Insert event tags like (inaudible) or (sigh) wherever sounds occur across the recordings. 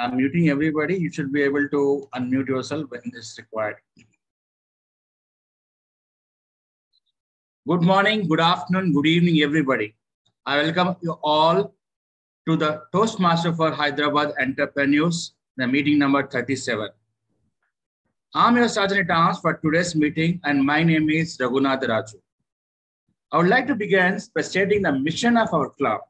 I'm muting everybody. You should be able to unmute yourself when it's required. Good morning, good afternoon, good evening, everybody. I welcome you all to the Toastmaster for Hyderabad Entrepreneurs, the meeting number 37. I'm your Sergeant at Arms for today's meeting, and my name is Raghunath Raju. I would like to begin by stating the mission of our club.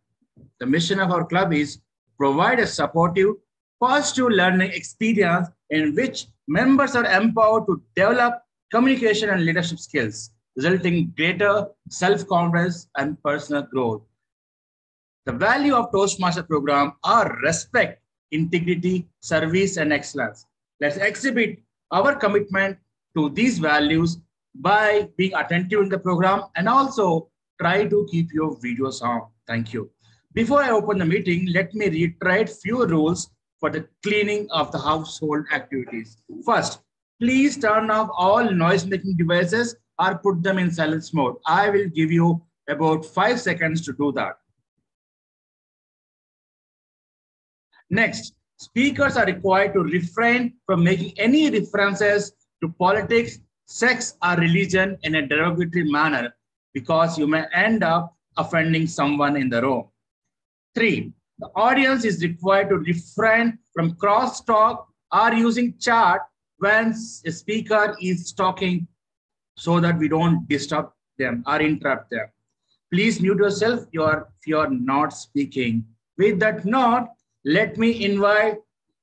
The mission of our club is provide a supportive, positive learning experience in which members are empowered to develop communication and leadership skills, resulting in greater self-confidence and personal growth. The value of Toastmaster program are respect, integrity, service, and excellence. Let's exhibit our commitment to these values by being attentive in the program and also try to keep your videos on. Thank you. Before I open the meeting, let me reiterate few rules for the cleaning of the household activities. First, please turn off all noise-making devices or put them in silence mode. I will give you about five seconds to do that. Next, speakers are required to refrain from making any references to politics, sex, or religion in a derogatory manner because you may end up offending someone in the room. Three, the audience is required to refrain from crosstalk or using chat when a speaker is talking so that we don't disturb them or interrupt them. Please mute yourself if you are not speaking. With that note, let me invite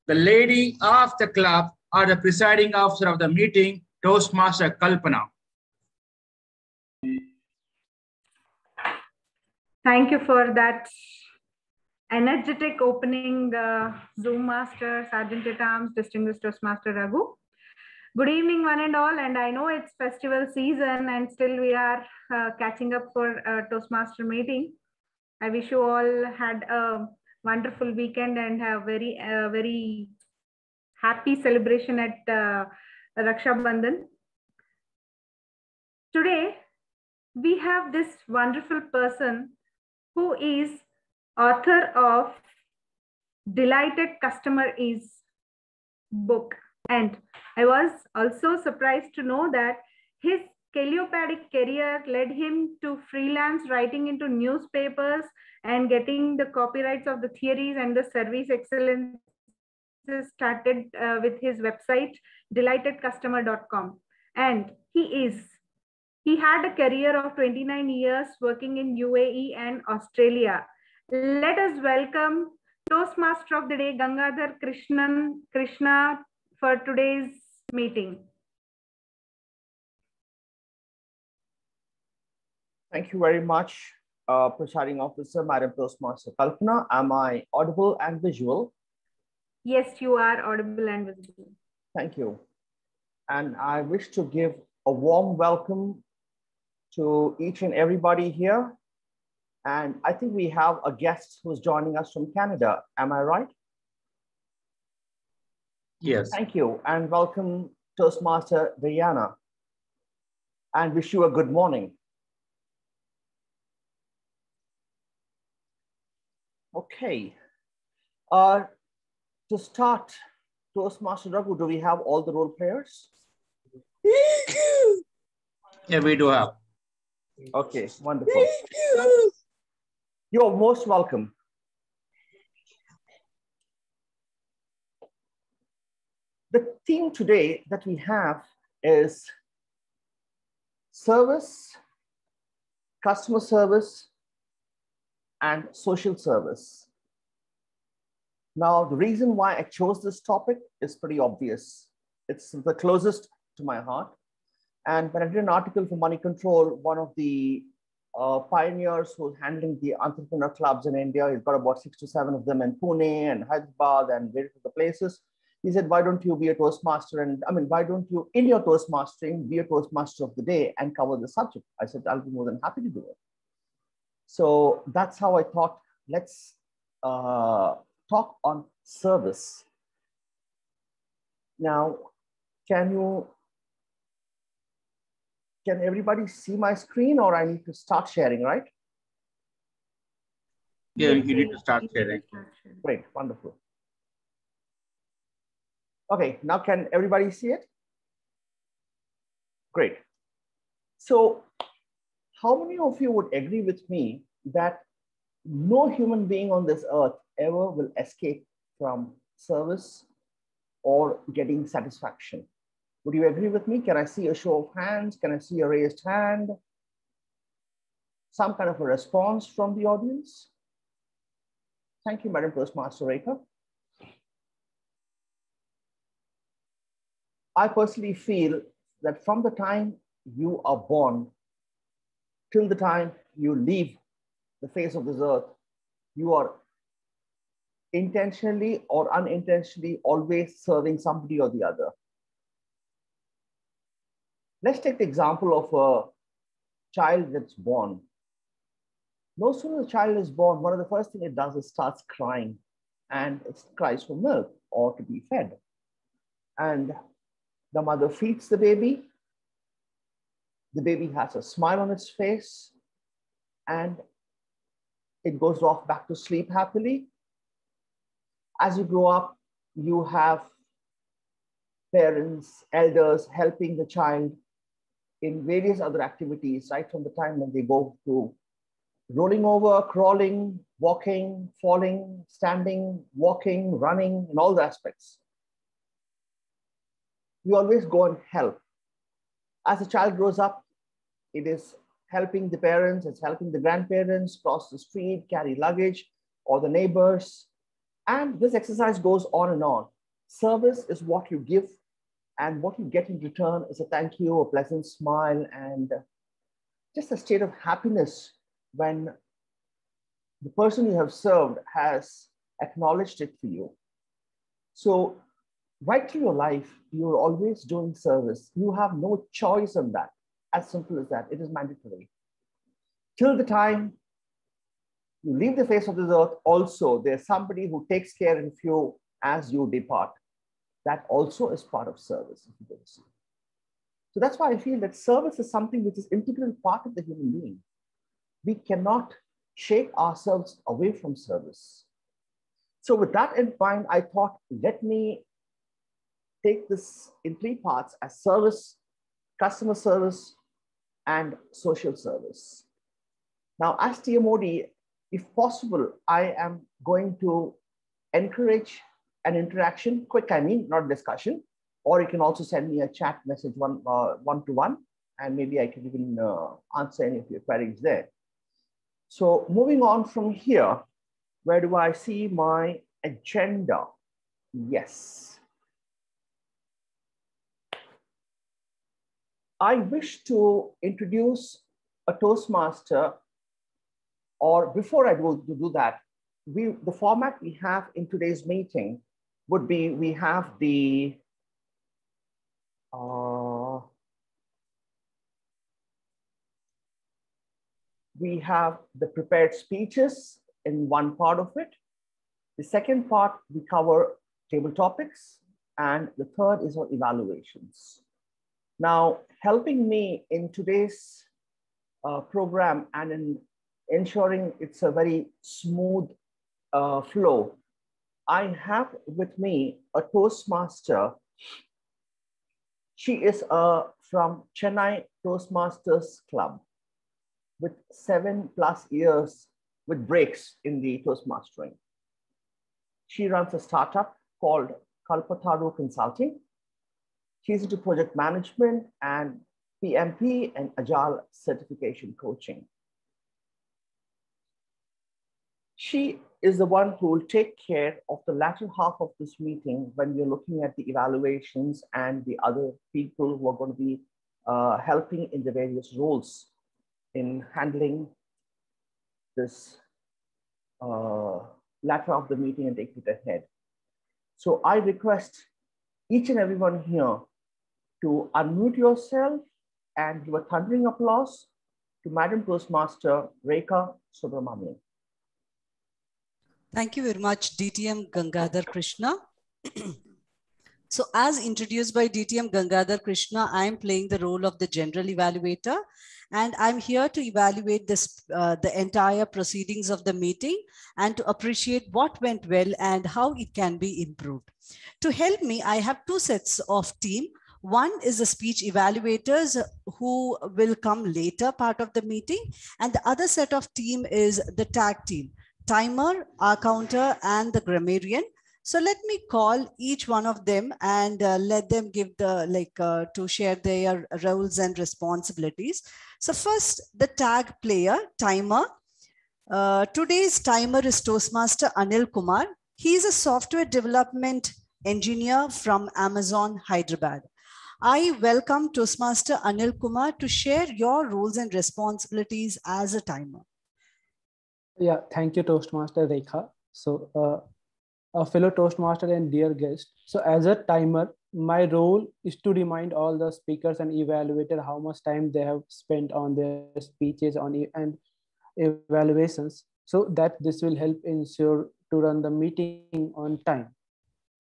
the lady of the club or the presiding officer of the meeting, Toastmaster Kalpana. Thank you for that energetic opening, uh, Zoom Master, Sergeant at Arms, Distinguished Toastmaster Raghu. Good evening, one and all. And I know it's festival season and still we are uh, catching up for a Toastmaster meeting. I wish you all had a wonderful weekend and have very, uh, very happy celebration at uh, Raksha Bandhan. Today, we have this wonderful person who is author of Delighted Customer is book. And I was also surprised to know that his Caleopadic career led him to freelance writing into newspapers and getting the copyrights of the theories and the service excellence started uh, with his website delightedcustomer.com and he is he had a career of 29 years working in UAE and Australia let us welcome Toastmaster of the Day Gangadhar Krishnan Krishna for today's meeting Thank you very much, uh, Presiding Officer, Madam Toastmaster Kalpana. Am I audible and visual? Yes, you are audible and visible. Thank you. And I wish to give a warm welcome to each and everybody here. And I think we have a guest who's joining us from Canada. Am I right? Yes. Thank you. And welcome Toastmaster Diana. And wish you a good morning. Okay. Uh, to start, Toastmaster Raghu, do we have all the role players? Yeah, we do have. Okay, wonderful. You're most welcome. The theme today that we have is service, customer service, and social service. Now, the reason why I chose this topic is pretty obvious. It's the closest to my heart. And when I did an article for Money Control, one of the uh, pioneers who's handling the entrepreneur clubs in India, he's got about six to seven of them in Pune and Hyderabad and various other places. He said, why don't you be a Toastmaster? And I mean, why don't you, in your Toastmastering, be a Toastmaster of the day and cover the subject? I said, I'll be more than happy to do it. So that's how I thought, let's uh, talk on service. Now, can you, can everybody see my screen or I need to start sharing, right? Yeah, you need to start sharing. Great, wonderful. Okay, now can everybody see it? Great. So how many of you would agree with me that no human being on this earth ever will escape from service or getting satisfaction? Would you agree with me? Can I see a show of hands? Can I see a raised hand? Some kind of a response from the audience? Thank you, Madam Toastmaster Rekha. I personally feel that from the time you are born till the time you leave the face of this earth, you are intentionally or unintentionally always serving somebody or the other. Let's take the example of a child that's born. No sooner the child is born, one of the first things it does is starts crying and it cries for milk or to be fed. And the mother feeds the baby. The baby has a smile on its face and it goes off back to sleep happily. As you grow up, you have parents, elders helping the child in various other activities, right from the time when they go to rolling over, crawling, walking, falling, standing, walking, running, in all the aspects we always go and help. As a child grows up, it is helping the parents, it's helping the grandparents cross the street, carry luggage, or the neighbors. And this exercise goes on and on. Service is what you give, and what you get in return is a thank you, a pleasant smile, and uh, just a state of happiness when the person you have served has acknowledged it for you. So right through your life, you're always doing service. You have no choice on that. As simple as that. It is mandatory. Till the time you leave the face of this earth, also there's somebody who takes care of you as you depart. That also is part of service. So that's why I feel that service is something which is integral part of the human being. We cannot shake ourselves away from service. So with that in mind, I thought, let me take this in three parts as service, customer service, and social service. Now, as TMOD, if possible, I am going to encourage an interaction, quick, I mean, not discussion, or you can also send me a chat message one, uh, one to one, and maybe I can even uh, answer any of your queries there. So moving on from here, where do I see my agenda? Yes. I wish to introduce a Toastmaster, or before I go to do that, we, the format we have in today's meeting would be we have the uh, we have the prepared speeches in one part of it. The second part, we cover table topics. And the third is our evaluations. Now, helping me in today's uh, program and in ensuring it's a very smooth uh, flow, I have with me a Toastmaster. She is uh, from Chennai Toastmasters Club with seven plus years with breaks in the Toastmastering. She runs a startup called Kalpataru Consulting She's into project management and PMP and Agile certification coaching. She is the one who will take care of the latter half of this meeting when we're looking at the evaluations and the other people who are going to be uh, helping in the various roles in handling this uh, latter of the meeting and take it ahead. So I request each and everyone here to unmute yourself and give a thundering applause to Madam Toastmaster Rekha Subramanian. Thank you very much, DTM Gangadhar Krishna. (clears throat) So as introduced by DTM Gangadhar Krishna, I am playing the role of the general evaluator and I'm here to evaluate this, uh, the entire proceedings of the meeting and to appreciate what went well and how it can be improved. To help me, I have two sets of team. One is the speech evaluators who will come later part of the meeting. And the other set of team is the tag team, timer, Ah-Counter, and the grammarian. So let me call each one of them and uh, let them give the like uh, to share their roles and responsibilities. So first, the tag player, timer. Uh, today's timer is Toastmaster Anil Kumar. He is a software development engineer from Amazon Hyderabad. I welcome Toastmaster Anil Kumar to share your roles and responsibilities as a timer. Yeah, thank you, Toastmaster Rekha. So, uh, a fellow Toastmaster and dear guest. So, as a timer, my role is to remind all the speakers and evaluator how much time they have spent on their speeches on e and evaluations so that this will help ensure to run the meeting on time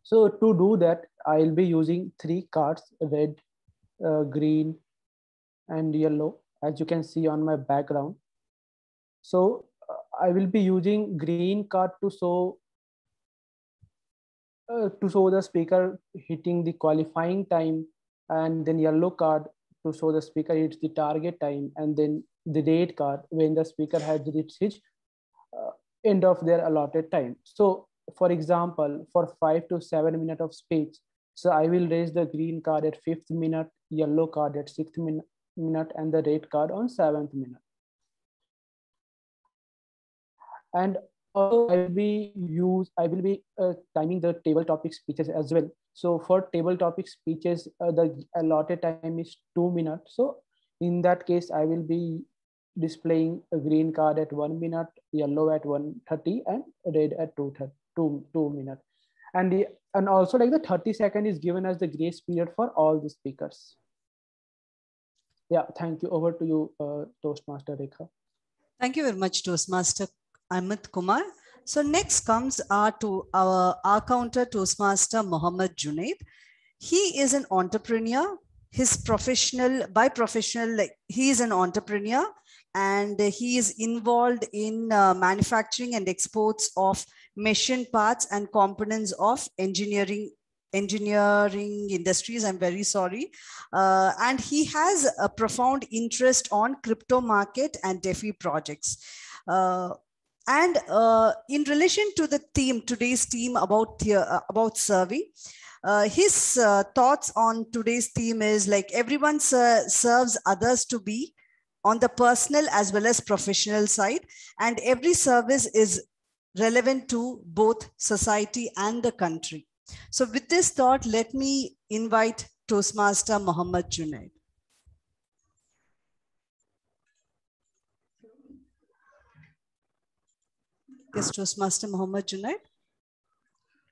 so to do that i'll be using three cards red uh, green and yellow as you can see on my background so i will be using green card to show uh, to show the speaker hitting the qualifying time and then yellow card to show the speaker hits the target time and then the red card when the speaker has reached his uh, end of their allotted time. So for example, for five to seven minutes of speech, so I will raise the green card at fifth minute, yellow card at sixth minute, minute and the red card on seventh minute. And I will be use I will be uh, timing the table topic speeches as well. So for table topic speeches, uh, the allotted time is two minutes. So in that case, I will be displaying a green card at one minute, yellow at 130 and red at 230, two, two minutes. And, the, and also like the 30 second is given as the grace period for all the speakers. Yeah, thank you. Over to you, uh, Toastmaster Rekha. Thank you very much, Toastmaster Amit Kumar. So next comes our, to our, Ah-Counter Toastmaster Mohammed Junaid. He is an entrepreneur. His professional, by professional, he is an entrepreneur and he is involved in uh, manufacturing and exports of machine parts and components of engineering engineering industries i'm very sorry uh, and he has a profound interest on crypto market and defi projects uh, and uh, in relation to the theme today's theme about the, uh, about serving uh, his uh, thoughts on today's theme is like everyone serves others to be on the personal as well as professional side. And every service is relevant to both society and the country. So with this thought, let me invite Toastmaster Muhammad Junaid. Yes, Toastmaster Muhammad Junaid.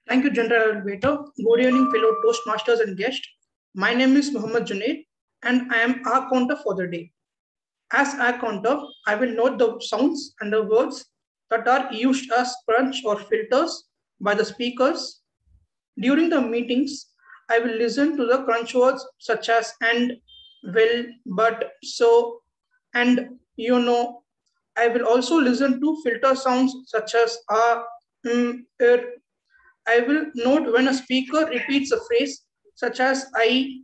Thank you, General Evaluator. Good evening, fellow Toastmasters and guests. My name is Muhammad Junaid, and I am Ah-Counter for the day. As Ah-Counter, I will note the sounds and the words that are used as crunch or filters by the speakers. During the meetings, I will listen to the crunch words such as and, will, but, so, and, you know. I will also listen to filter sounds such as ah, mm, er. I will note when a speaker repeats a phrase such as I,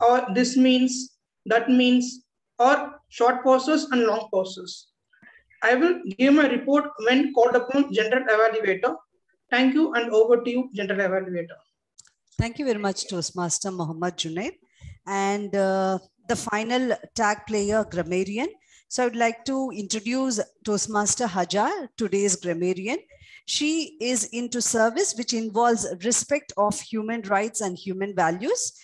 or this means, that means, or short pauses and long pauses. I will give my report when called upon General Evaluator. Thank you and over to you, General Evaluator. Thank you very much, Toastmaster Muhammad Junaid. And uh, the final tag player, Grammarian. So I'd like to introduce Toastmaster Hajar, today's grammarian. She is into service, which involves respect of human rights and human values.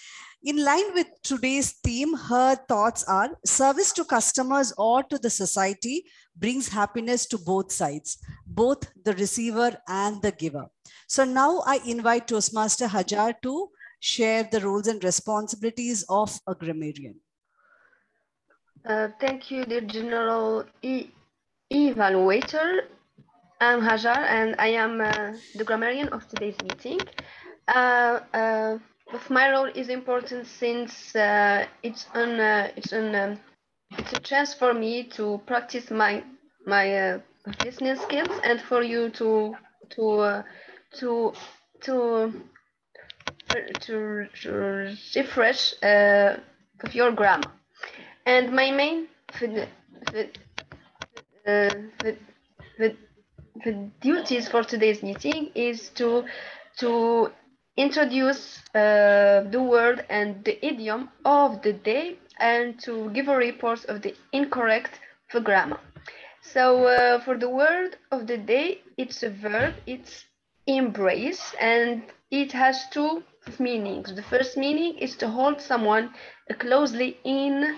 In line with today's theme, her thoughts are service to customers or to the society brings happiness to both sides, both the receiver and the giver. So now I invite Toastmaster Hajar to share the roles and responsibilities of a grammarian. Uh, thank you, the General e Evaluator. I'm Hajar and I am uh, the grammarian of today's meeting. Uh, uh of my role is important since uh, it's an it's an um, it's a chance for me to practice my my listening skills and for you to to to to to, to refresh uh, your grammar. And my main the, duties for today's meeting is to to introduce uh, the word and the idiom of the day and to give a report of the incorrect grammar. So uh, for the word of the day, it's a verb, it's embrace, and it has two meanings. The first meaning is to hold someone closely in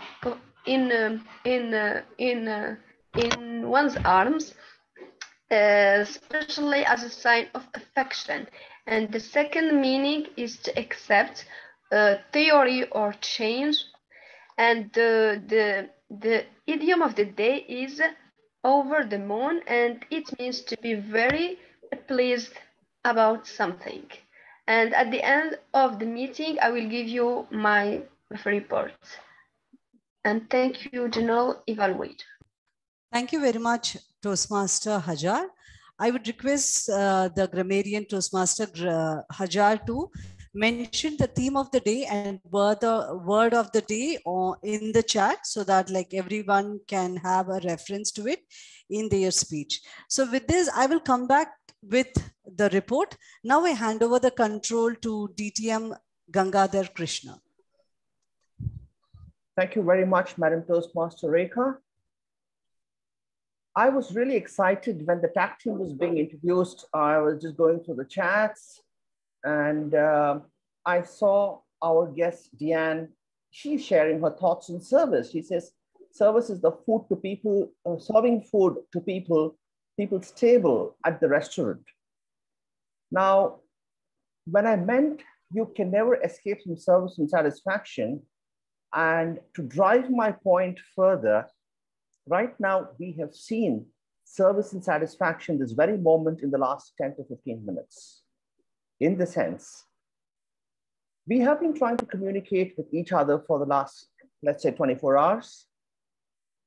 in uh, in uh, in uh, in one's arms, uh, especially as a sign of affection. And the second meaning is to accept a theory or change. And the the the idiom of the day is over the moon, and it means to be very pleased about something. And at the end of the meeting, I will give you my report. And thank you, General Evaluator. Thank you very much, Toastmaster Hajar. I would request uh, the grammarian Toastmaster uh, Hajar to mention the theme of the day and word, the word of the day or in the chat so that like everyone can have a reference to it in their speech. So with this, I will come back with the report. Now I hand over the control to DTM Gangadhar Krishna. Thank you very much, Madam Toastmaster Rekha. I was really excited when the tag team was being introduced. I was just going through the chats and uh, I saw our guest, Deanne, she's sharing her thoughts on service. She says, service is the food to people, uh, serving food to people, people's table at the restaurant. Now, when I meant you can never escape from service and satisfaction, and to drive my point further, right now we have seen service and satisfaction this very moment in the last 10 to 15 minutes. In the sense, we have been trying to communicate with each other for the last, let's say 24 hours.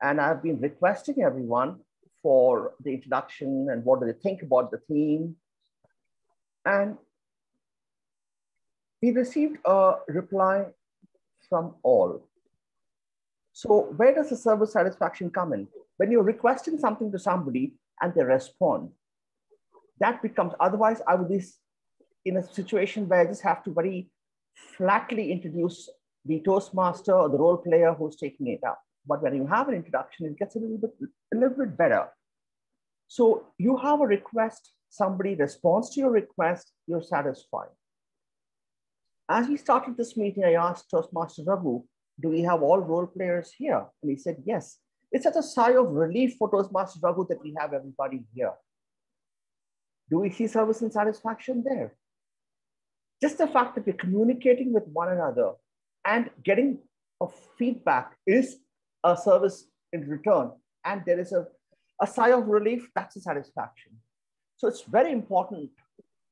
And I've been requesting everyone for the introduction and what do they think about the theme. And we received a reply from all. So where does the service satisfaction come in? When you're requesting something to somebody and they respond, that becomes, otherwise I would be in a situation where I just have to very flatly introduce the Toastmaster or the role player who's taking it up. But when you have an introduction, it gets a little bit, a little bit better. So you have a request, somebody responds to your request, you're satisfied. As we started this meeting, I asked Toastmaster Raghu, do we have all role players here? And he said, yes. It's such a sigh of relief for Toastmaster Raghu that we have everybody here. Do we see service and satisfaction there? Just the fact that we're communicating with one another and getting a feedback is a service in return. And there is a, a sigh of relief, that's a satisfaction. So it's very important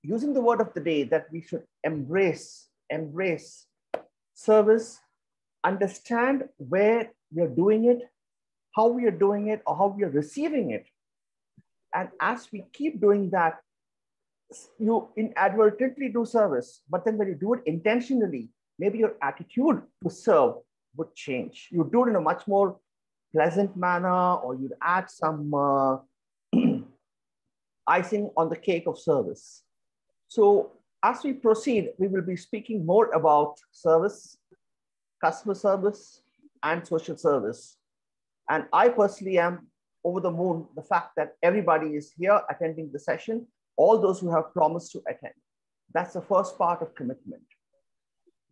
using the word of the day that we should embrace, embrace service, understand where we are doing it, how we are doing it, or how we are receiving it. And as we keep doing that, you inadvertently do service, but then when you do it intentionally, maybe your attitude to serve would change. You do it in a much more pleasant manner, or you'd add some uh, (clears throat) icing on the cake of service. So as we proceed, we will be speaking more about service, customer service, and social service. And I personally am over the moon, the fact that everybody is here attending the session all those who have promised to attend. That's the first part of commitment.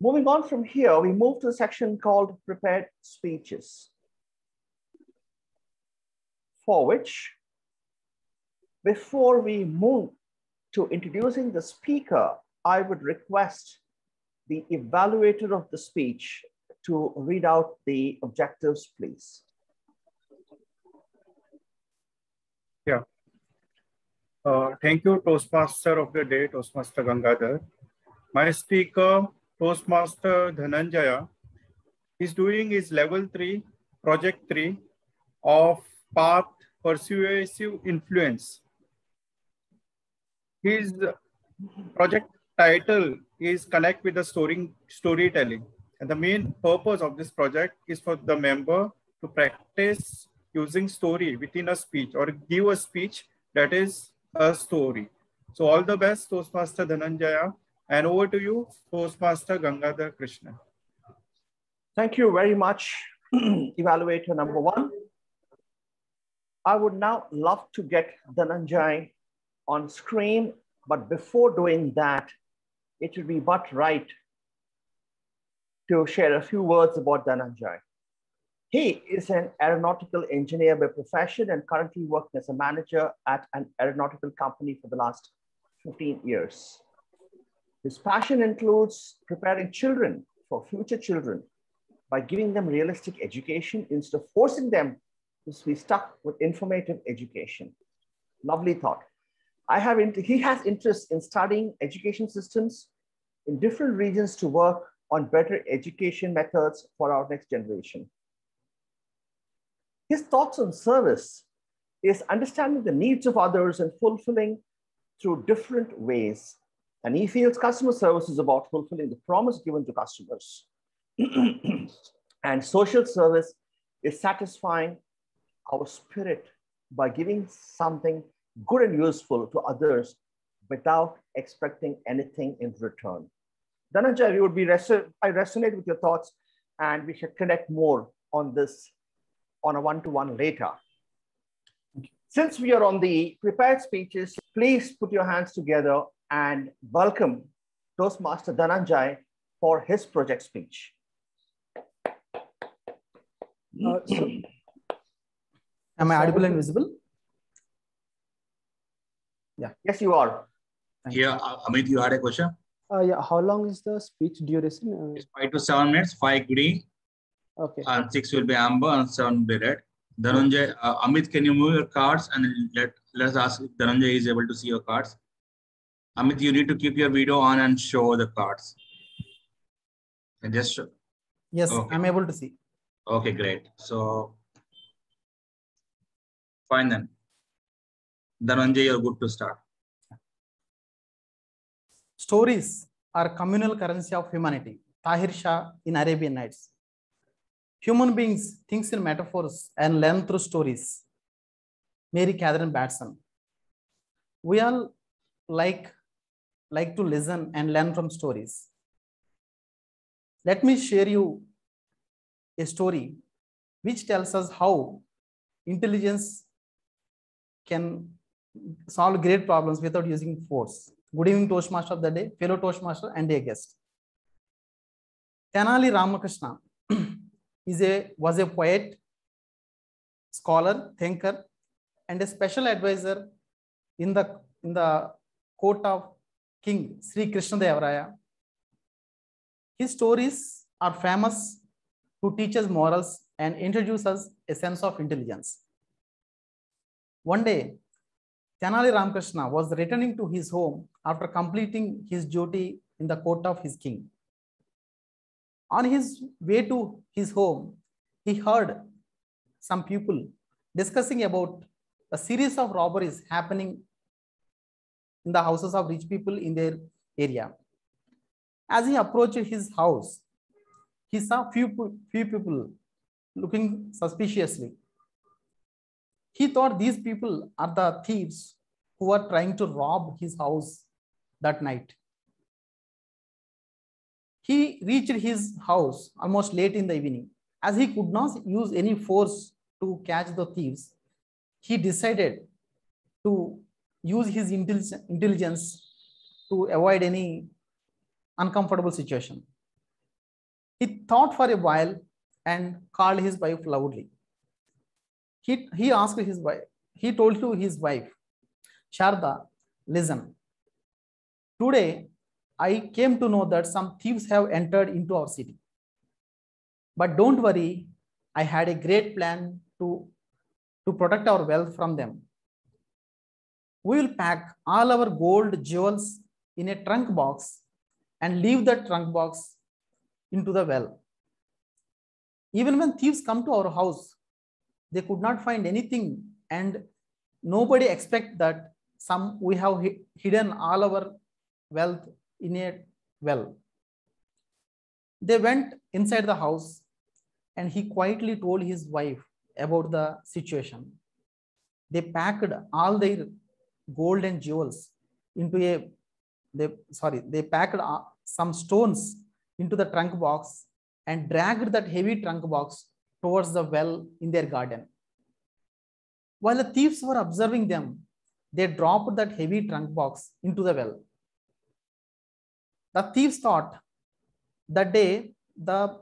Moving on from here, we move to a section called prepared speeches, for which, before we move to introducing the speaker, I would request the evaluator of the speech to read out the objectives, please. Yeah. Uh, thank you, Toastmaster of the day, Toastmaster Gangadhar. My speaker Toastmaster Dhananjaya is doing his level three, project three of path persuasive influence. His project title is connect with the story, storytelling. And the main purpose of this project is for the member to practice using story within a speech or give a speech that is a story. So all the best, Toastmaster Dhananjaya. And over to you, Toastmaster Gangadhar Krishna. Thank you very much, (clears throat) evaluator number one. I would now love to get Dhananjay on screen, but before doing that, it would be but right to share a few words about Dhananjay. He is an aeronautical engineer by profession and currently working as a manager at an aeronautical company for the last 15 years. His passion includes preparing children for future children by giving them realistic education instead of forcing them to be stuck with informative education. Lovely thought. I have, he has interest in studying education systems in different regions to work on better education methods for our next generation. His thoughts on service is understanding the needs of others and fulfilling through different ways. And he feels customer service is about fulfilling the promise given to customers. (clears throat) and social service is satisfying our spirit by giving something good and useful to others without expecting anything in return. Dhananjay, we would be I resonate with your thoughts and we should connect more on this on a one-to-one -one later. Since we are on the prepared speeches, please put your hands together and welcome Toastmaster Dhananjay for his project speech. Uh, so, am I audible and visible? Yeah. Yes, you are. Thank yeah, you. Amit, you had a question? Uh, yeah. How long is the speech duration? Uh, it's five to seven minutes. Five green. Okay. And six will be amber and seven will be red. Dhananjay, uh, Amit, can you move your cards and let, let's ask if Dhananjay is able to see your cards. Amit, you need to keep your video on and show the cards. And just show. Yes, okay. I'm able to see. Okay, great. So, fine then. Dhananjay, you're good to start. Stories are communal currency of humanity. Tahir Shah in Arabian Nights. Human beings thinks in metaphors and learn through stories. Mary Catherine Bateson. We all like, like to listen and learn from stories. Let me share you a story which tells us how intelligence can solve great problems without using force. Good evening, Toastmaster of the day, fellow Toastmaster and a guest. Tenali Ramakrishna (clears throat) is a, was a poet, scholar, thinker, and a special advisor in the, in the court of King Sri Krishna Devaraya. His stories are famous to teach us morals and introduce us a sense of intelligence. One day, Tenali Ramakrishna was returning to his home after completing his duty in the court of his king. On his way to his home, he heard some people discussing about a series of robberies happening in the houses of rich people in their area. As he approached his house, he saw few, few people looking suspiciously. He thought these people are the thieves who are trying to rob his house that night. He reached his house almost late in the evening. As he could not use any force to catch the thieves, he decided to use his intelligence to avoid any uncomfortable situation. He thought for a while and called his wife loudly. He, he asked his wife, he told to his wife, Sharda, listen. Today, I came to know that some thieves have entered into our city. But don't worry, I had a great plan to, to protect our wealth from them. We will pack all our gold jewels in a trunk box and leave the trunk box into the well. Even when thieves come to our house, they could not find anything and nobody expect that some we have hidden all our wealth in a well. They went inside the house and he quietly told his wife about the situation. They packed all their gold and jewels into a they sorry they packed uh, some stones into the trunk box and dragged that heavy trunk box towards the well in their garden. While the thieves were observing them, they dropped that heavy trunk box into the well. The thieves thought that day the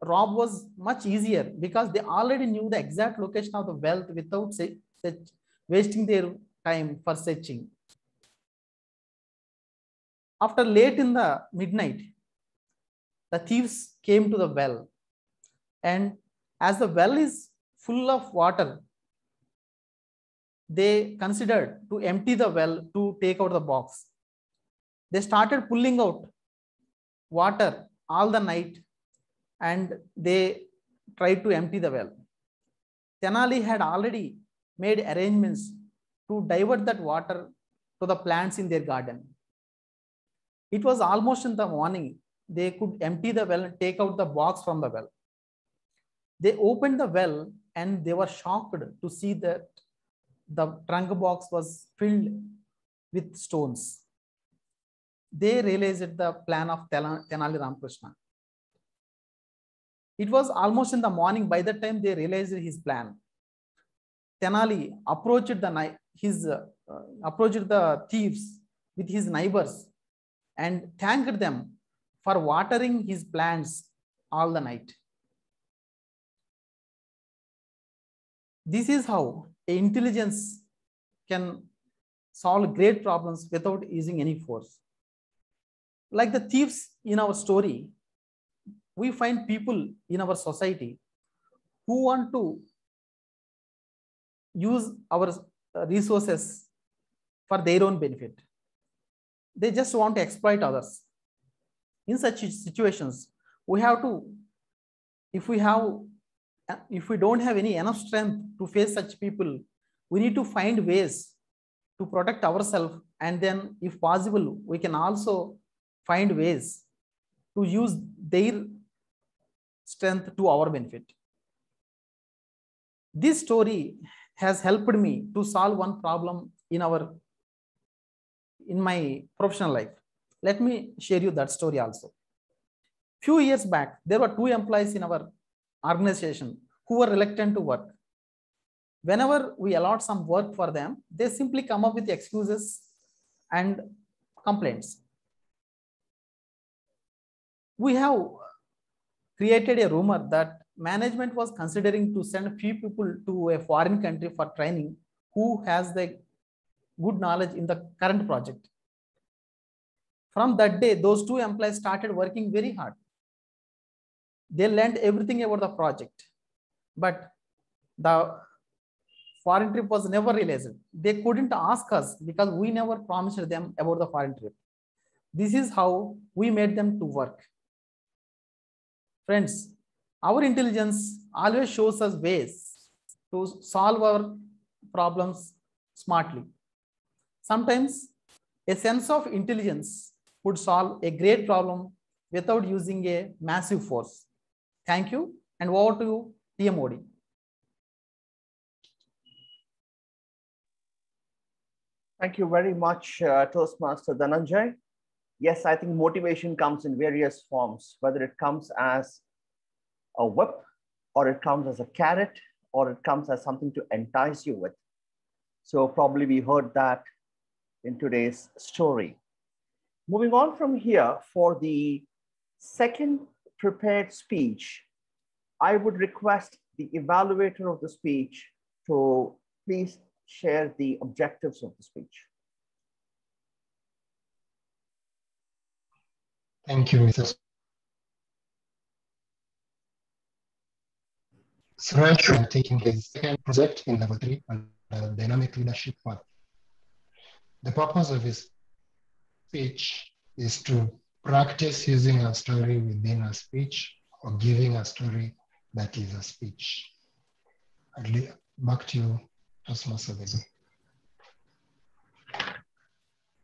rob was much easier because they already knew the exact location of the wealth without wasting their time for searching. After late in the midnight, the thieves came to the well. And as the well is full of water, they considered to empty the well to take out the box. They started pulling out water all the night and they tried to empty the well. Tenali had already made arrangements to divert that water to the plants in their garden. It was almost in the morning. They could empty the well and take out the box from the well. They opened the well and they were shocked to see that the trunk box was filled with stones. They realized the plan of Tenali Ramakrishna. It was almost in the morning by the time they realized his plan. Tenali approached the his uh, approached the thieves with his neighbors and thanked them for watering his plants all the night. This is how intelligence can solve great problems without using any force. Like the thieves in our story, we find people in our society who want to use our resources for their own benefit they just want to exploit others. In such situations, we have to, if we have, if we don't have any enough strength to face such people, we need to find ways to protect ourselves. And then if possible, we can also find ways to use their strength to our benefit. This story has helped me to solve one problem in our in my professional life. Let me share you that story also. Few years back, there were two employees in our organization who were reluctant to work. Whenever we allot some work for them, they simply come up with excuses and complaints. We have created a rumor that management was considering to send a few people to a foreign country for training who has the good knowledge in the current project. From that day, those two employees started working very hard. They learned everything about the project, but the foreign trip was never realized. They couldn't ask us because we never promised them about the foreign trip. This is how we made them to work. Friends, our intelligence always shows us ways to solve our problems smartly. Sometimes a sense of intelligence could solve a great problem without using a massive force. Thank you. And over to you, TMOD. Thank you very much, uh, Toastmaster Dhananjay. Yes, I think motivation comes in various forms, whether it comes as a whip, or it comes as a carrot, or it comes as something to entice you with. So probably we heard that in today's story. Moving on from here, for the second prepared speech, I would request the evaluator of the speech to please share the objectives of the speech. Thank you, Mrs. Suresh, I'm taking his second project in level three on uh, dynamic leadership one. The purpose of his speech is to practice using a story within a speech or giving a story that is a speech. Back to you, Velu.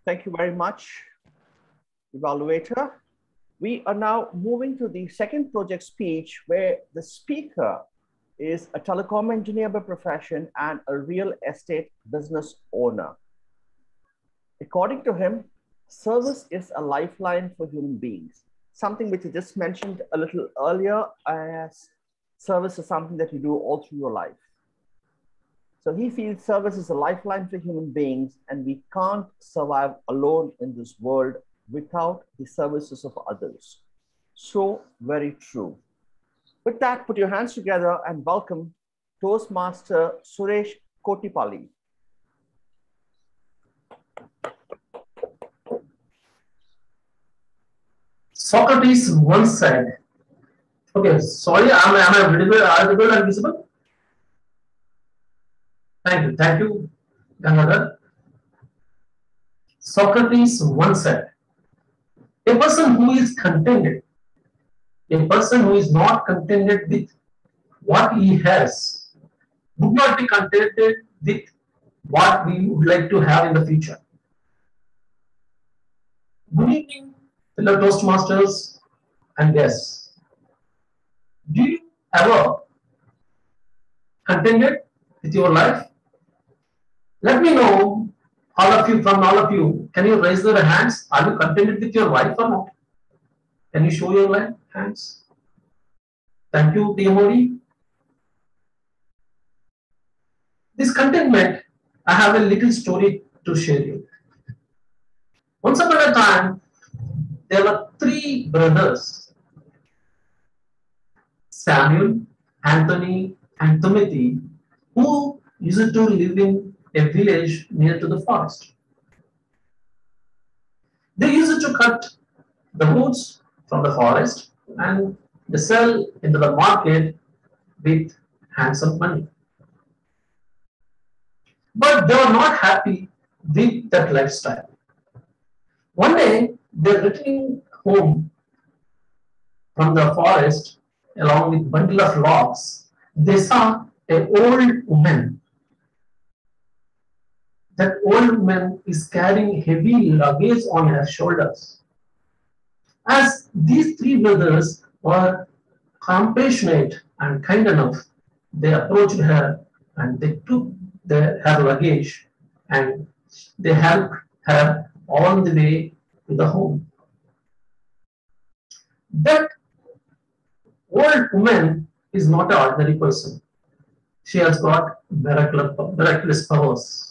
Thank you very much, evaluator. We are now moving to the second project speech where the speaker is a telecom engineer by profession and a real estate business owner. According to him, service is a lifeline for human beings, something which you just mentioned a little earlier as service is something that you do all through your life. So he feels service is a lifeline for human beings, and we can't survive alone in this world without the services of others. So very true. With that, put your hands together and welcome Toastmaster Suresh Kotipalli. Socrates once said, okay, sorry, am, am I visible, audible and visible? Thank you, thank you, Gangadhar. Socrates once said, a person who is contented, a person who is not contented with what he has, would not be contented with what we would like to have in the future. Good fellow Toastmasters and guests. Do you ever contented with your life? Let me know, all of you, from all of you, can you raise your hands? Are you contented with your life or not? Can you show your life? hands? Thank you, TMOD. This contentment, I have a little story to share you. Once upon a time, there were three brothers Samuel, Anthony, and Timothy, who used to live in a village near to the forest. They used to cut the woods from the forest and they sell into the market with handsome money. But they were not happy with that lifestyle. One day, they're returning home from the forest along with bundle of logs. They saw an old woman that old woman is carrying heavy luggage on her shoulders. As these three brothers were compassionate and kind enough, they approached her and they took the, her luggage and they helped her on the way to the home. That old woman is not an ordinary person. She has got miraculous powers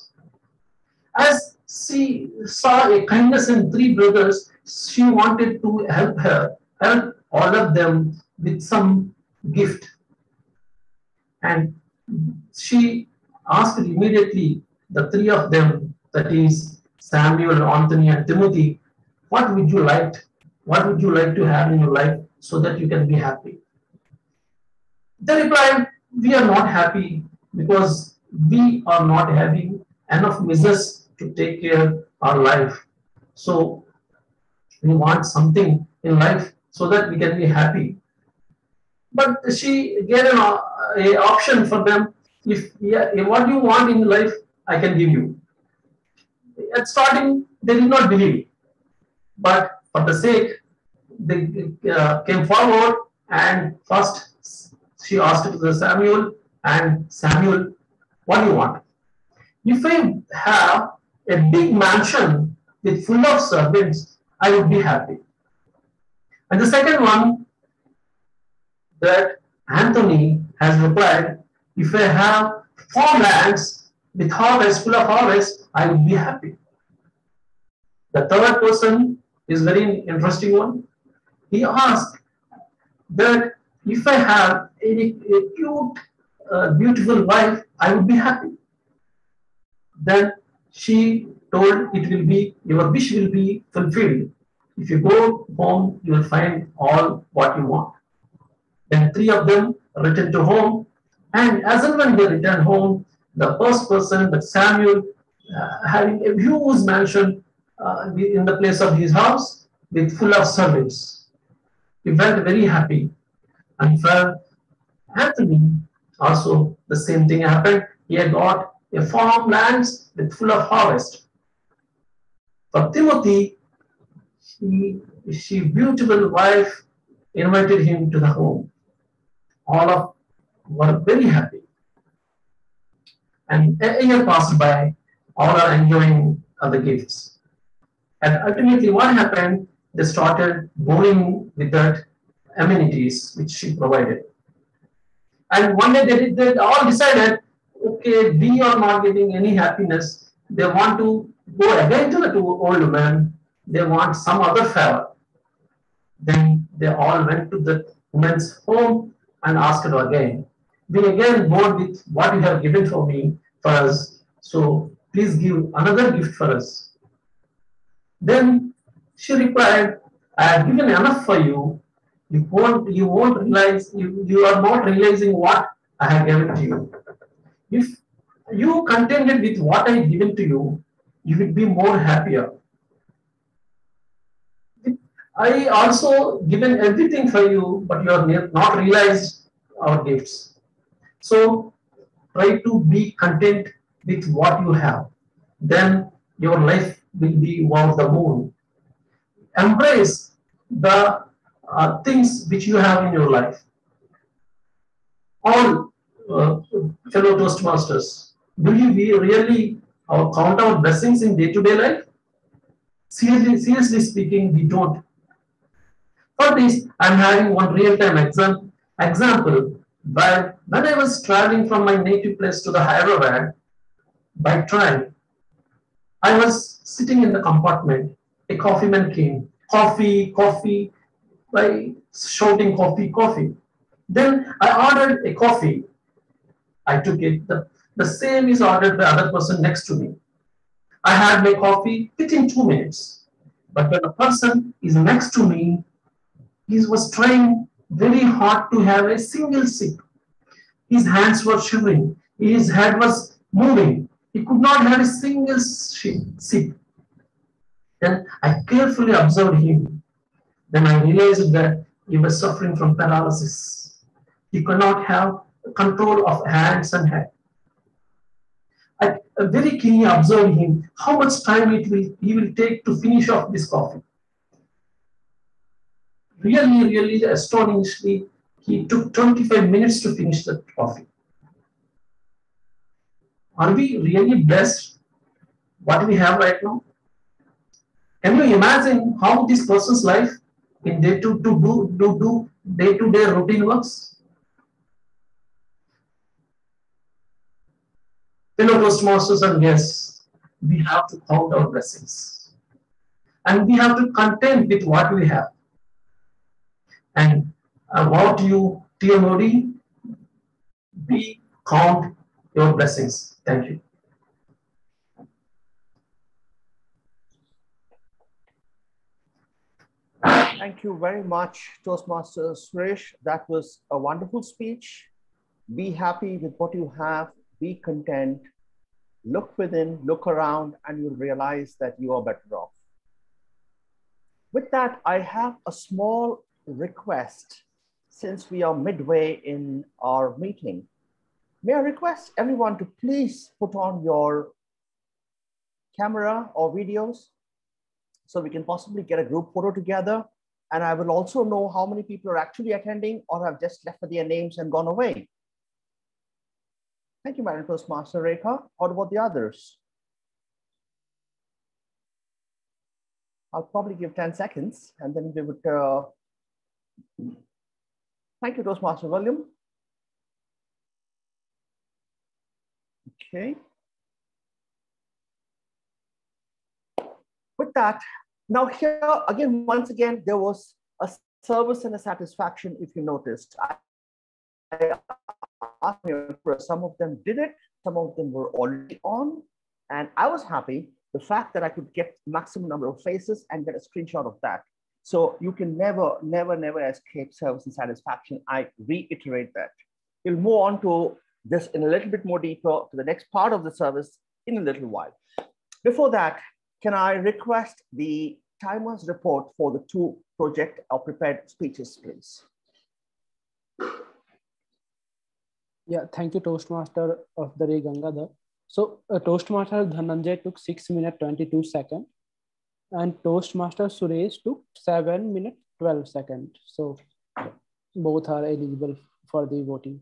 as she saw a kindness in three brothers, she wanted to help her, help all of them with some gift. And she asked immediately the three of them, that is Samuel, Anthony, and Timothy, what would you like? What would you like to have in your life so that you can be happy? They replied, We are not happy because we are not having enough misses to take care our life. So we want something in life so that we can be happy. But she gave an a option for them. If yeah, what you want in life, I can give you. At starting, they did not believe, but for the sake, they uh, came forward and first she asked to the Samuel and Samuel, what do you want? If I have a big mansion with full of servants, I would be happy. And the second one that Anthony has replied, if I have four lands with harvest, full of harvest, I would be happy. The third person is very interesting one. He asked that if I have a, a cute, uh, beautiful wife, I would be happy. Then she told it will be, your wish will be fulfilled. If you go home, you will find all what you want. Then three of them returned to home. And as and when they returned home, the first person, that Samuel, uh, having a huge mansion uh, in the place of his house, with full of servants. He felt very happy and for Anthony also the same thing happened. He had got a farm lands with full of harvest. For Timothy, she, she beautiful wife invited him to the home. All of were very happy. And a year passed by, all are enjoying the gifts. And ultimately what happened, they started going with that amenities which she provided. And one day they, they all decided, okay, we are not getting any happiness. They want to go again to the two old men. They want some other favor. Then they all went to the woman's home and asked her again, we again bored with what you have given for me, for us. So please give another gift for us. Then she replied, I have given enough for you. You won't, you won't realize, you, you are not realizing what I have given to you. If you contented with what I have given to you, you will be more happier. I also given everything for you, but you are not realized our gifts. So try to be content with what you have. Then your life will be one of the moon. Embrace the uh, things which you have in your life. All uh, fellow Toastmasters, do you really uh, count our blessings in day-to-day -day life? Seriously, seriously speaking, we don't. For this, I'm having one real-time exam example. But when I was traveling from my native place to the Hyderabad by train, I was sitting in the compartment. A coffee man came. Coffee, coffee, by shouting coffee, coffee. Then I ordered a coffee. I took it. The, the same is ordered by other person next to me. I had my coffee within two minutes. But when a person is next to me, he was trying very hard to have a single sip. His hands were shivering. His head was moving. He could not have a single sip. Then I carefully observed him. Then I realized that he was suffering from paralysis. He could not have control of hands and head. I very keenly observed him, how much time it will he will take to finish off this coffee. Really, really astonishingly, he took 25 minutes to finish the coffee. Are we really blessed what we have right now? Can you imagine how this person's life in day to, to do, do, do day-to-day routine works? Fellow Toastmasters and guests, we have to count our blessings. And we have to content with what we have. And about you, Modi, we count your blessings. Thank you. Thank you very much, Toastmaster Suresh. That was a wonderful speech. Be happy with what you have, be content, look within, look around, and you'll realize that you are better off. With that, I have a small request since we are midway in our meeting. May I request everyone to please put on your camera or videos so we can possibly get a group photo together. And I will also know how many people are actually attending or have just left their names and gone away. Thank you, Madam Toastmaster Rekha. What about the others? I'll probably give 10 seconds and then we would uh, Thank you, Toastmaster William. Okay. With that, now here again, once again, there was a service and a satisfaction, if you noticed. I, I some of them did it, some of them were already on, and I was happy the fact that I could get maximum number of faces and get a screenshot of that. So you can never, never, never escape service and satisfaction. I reiterate that. We'll move on to this in a little bit more deeper to the next part of the service in a little while. Before that, can I request the timer's report for the two project or prepared speeches, please. Yeah, thank you, Toastmaster of the day, Gangadhar. So uh, Toastmaster Dhananjay took 6 minutes 22 seconds and Toastmaster Suresh took 7 minutes 12 seconds. So both are eligible for the voting.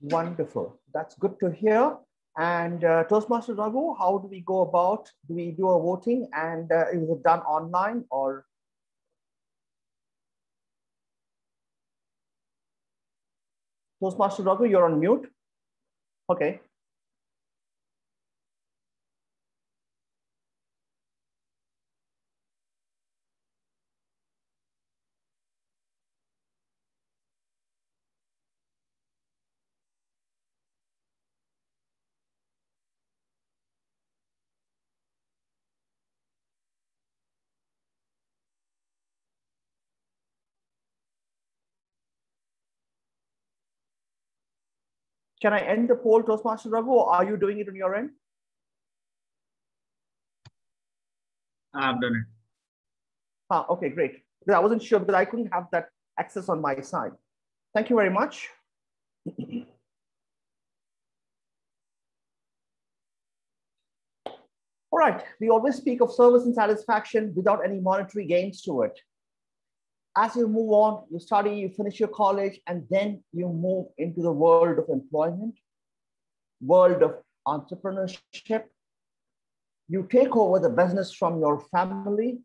Wonderful. That's good to hear. And uh, Toastmaster Raghu, how do we go about? Do we do a voting and uh, is it done online or? Toastmaster Raghu, you're on mute. Okay. Can I end the poll, Toastmaster Raghu, or are you doing it on your end? I've done it. Ah, okay, great. Because I wasn't sure because I couldn't have that access on my side. Thank you very much. All right, we always speak of service and satisfaction without any monetary gains to it. As you move on, you study, you finish your college, and then you move into the world of employment, world of entrepreneurship. You take over the business from your family.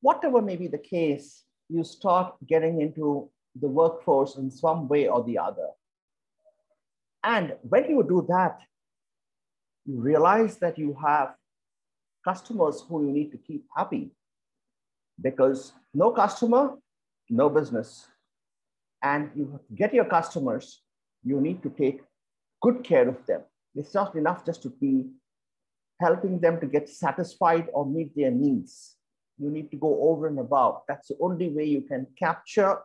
Whatever may be the case, you start getting into the workforce in some way or the other. And when you do that, you realize that you have customers who you need to keep happy because no customer, no business. And you get your customers, you need to take good care of them. It's not enough just to be helping them to get satisfied or meet their needs. You need to go over and above. That's the only way you can capture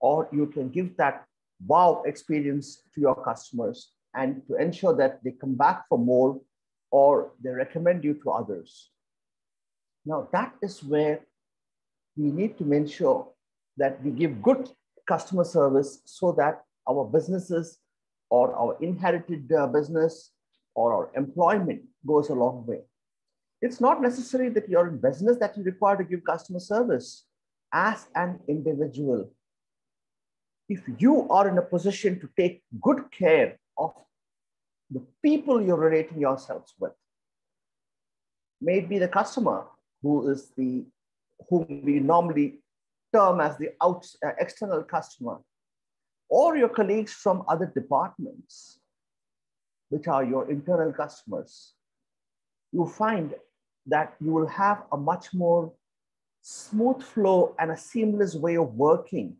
or you can give that wow experience to your customers and to ensure that they come back for more or they recommend you to others. Now, that is where we need to make sure that we give good customer service so that our businesses or our inherited uh, business or our employment goes a long way. It's not necessary that you're in business that you require to give customer service as an individual. If you are in a position to take good care of the people you're relating yourselves with, may it be the customer who is the whom we normally term as the out, uh, external customer, or your colleagues from other departments, which are your internal customers, you find that you will have a much more smooth flow and a seamless way of working.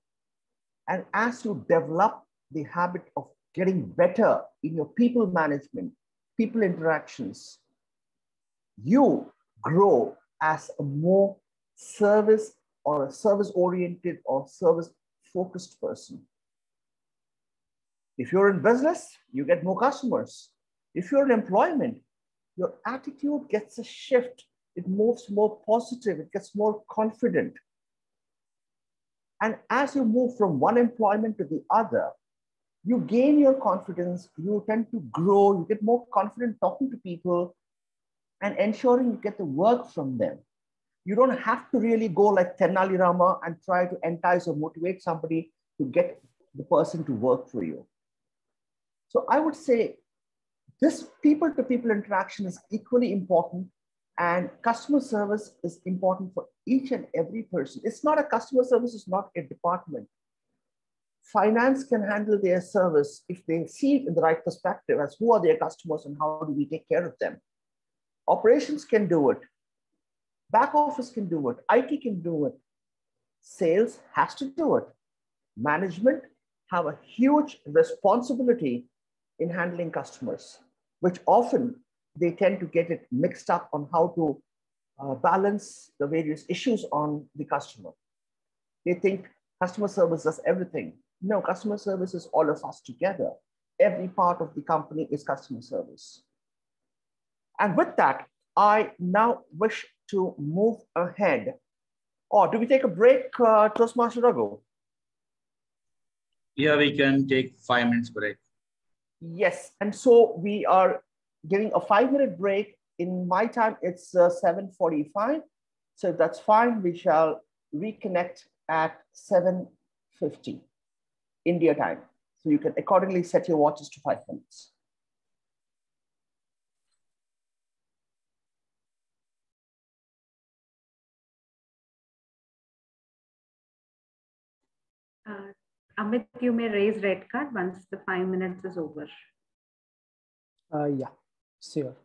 And as you develop the habit of getting better in your people management, people interactions, you grow as a more service or a service oriented or service focused person. If you're in business, you get more customers. If you're in employment, your attitude gets a shift. It moves more positive, it gets more confident. And as you move from one employment to the other, you gain your confidence, you tend to grow, you get more confident talking to people and ensuring you get the work from them you don't have to really go like Tenali Rama and try to entice or motivate somebody to get the person to work for you. So I would say this people to people interaction is equally important and customer service is important for each and every person. It's not a customer service, is not a department. Finance can handle their service if they see it in the right perspective as who are their customers and how do we take care of them. Operations can do it. Back office can do it. IT can do it. Sales has to do it. Management have a huge responsibility in handling customers, which often they tend to get it mixed up on how to uh, balance the various issues on the customer. They think customer service does everything. No, customer service is all of us together. Every part of the company is customer service. And with that, I now wish to move ahead. Or do we take a break, uh, Toastmaster Raghu? Yeah, we can take five minutes break. Yes, and so we are giving a five minute break. In my time, it's uh, 7.45. So if that's fine, we shall reconnect at 7.50 India time. So you can accordingly set your watches to five minutes. Amit, you may raise red card once the five minutes is over. Uh, yeah, sure.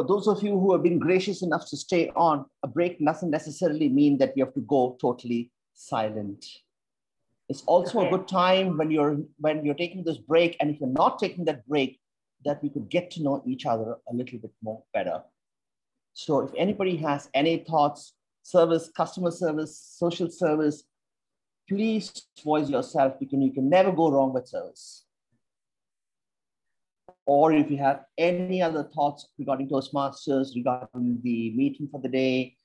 For those of you who have been gracious enough to stay on, a break doesn't necessarily mean that we have to go totally silent. It's also Okay. a good time when you're when you're taking this break, and if you're not taking that break, that we could get to know each other a little bit more better. So if anybody has any thoughts, service, customer service, social service, please voice yourself because you can never go wrong with service. Or if you have any other thoughts regarding Toastmasters, regarding the meeting for the day,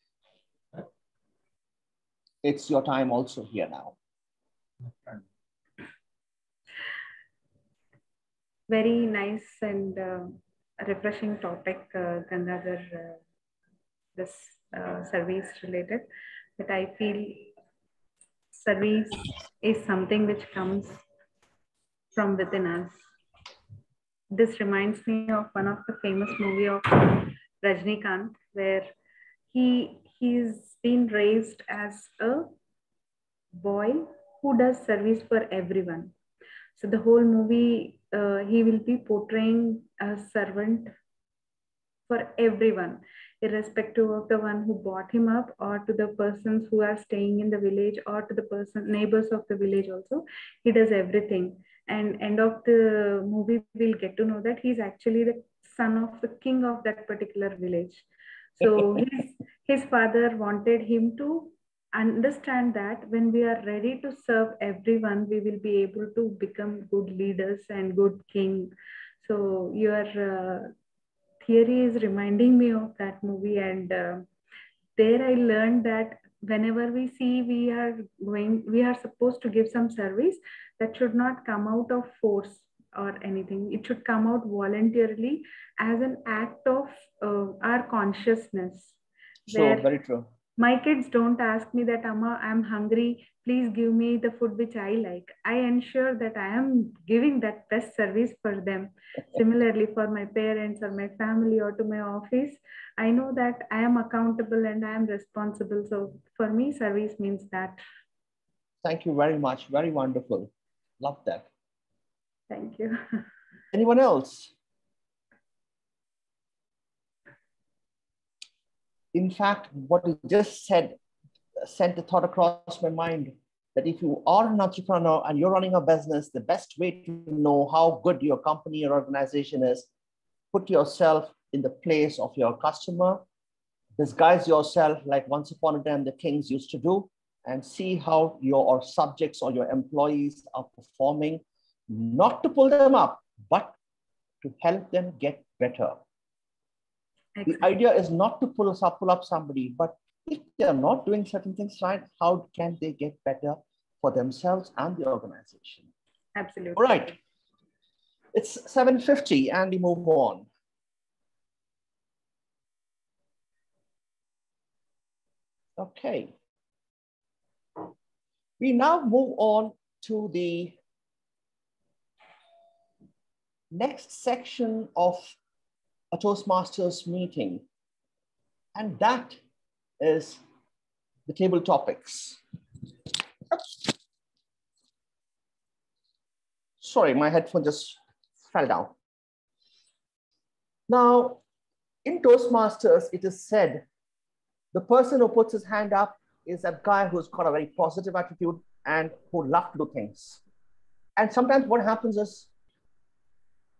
it's your time also here now. Very nice and uh, refreshing topic, uh, uh, this uh, service related. But I feel service is something which comes from within us. This reminds me of one of the famous movie of Rajnikant, where he he's been raised as a boy who does service for everyone. So the whole movie, uh, he will be portraying a servant for everyone, irrespective of the one who brought him up, or to the persons who are staying in the village, or to the person neighbors of the village. Also, he does everything. And end of the movie, we'll get to know that he's actually the son of the king of that particular village. So (laughs) his his father wanted him to understand that when we are ready to serve everyone, we will be able to become good leaders and good king. So your uh, theory is reminding me of that movie, and uh, there I learned that whenever we see we are going, we are supposed to give some service that should not come out of force or anything. It should come out voluntarily as an act of uh, our consciousness. So very true. My kids don't ask me that amma i'm hungry please give me the food which i like i ensure that i am giving that best service for them similarly for my parents or my family or to my office i know that i am accountable and i am responsible so for me service means that Thank you very much. Very wonderful. Love that. thank you (laughs) Anyone else? In fact, what you just said sent a thought across my mind that if you are an entrepreneur and you're running a business, the best way to know how good your company or organization is, put yourself in the place of your customer, disguise yourself like once upon a time the kings used to do, and see how your subjects or your employees are performing, not to pull them up, but to help them get better. The idea is not to pull us up, pull up somebody, but if they are not doing certain things right, how can they get better for themselves and the organization? Absolutely. All right. It's 7.50 and we move on. Okay. We now move on to the next section of a Toastmasters meeting, and that is the table topics. Sorry, my headphone just fell down. Now, in Toastmasters, it is said the person who puts his hand up is a guy who's got a very positive attitude and who love to do things. And sometimes what happens is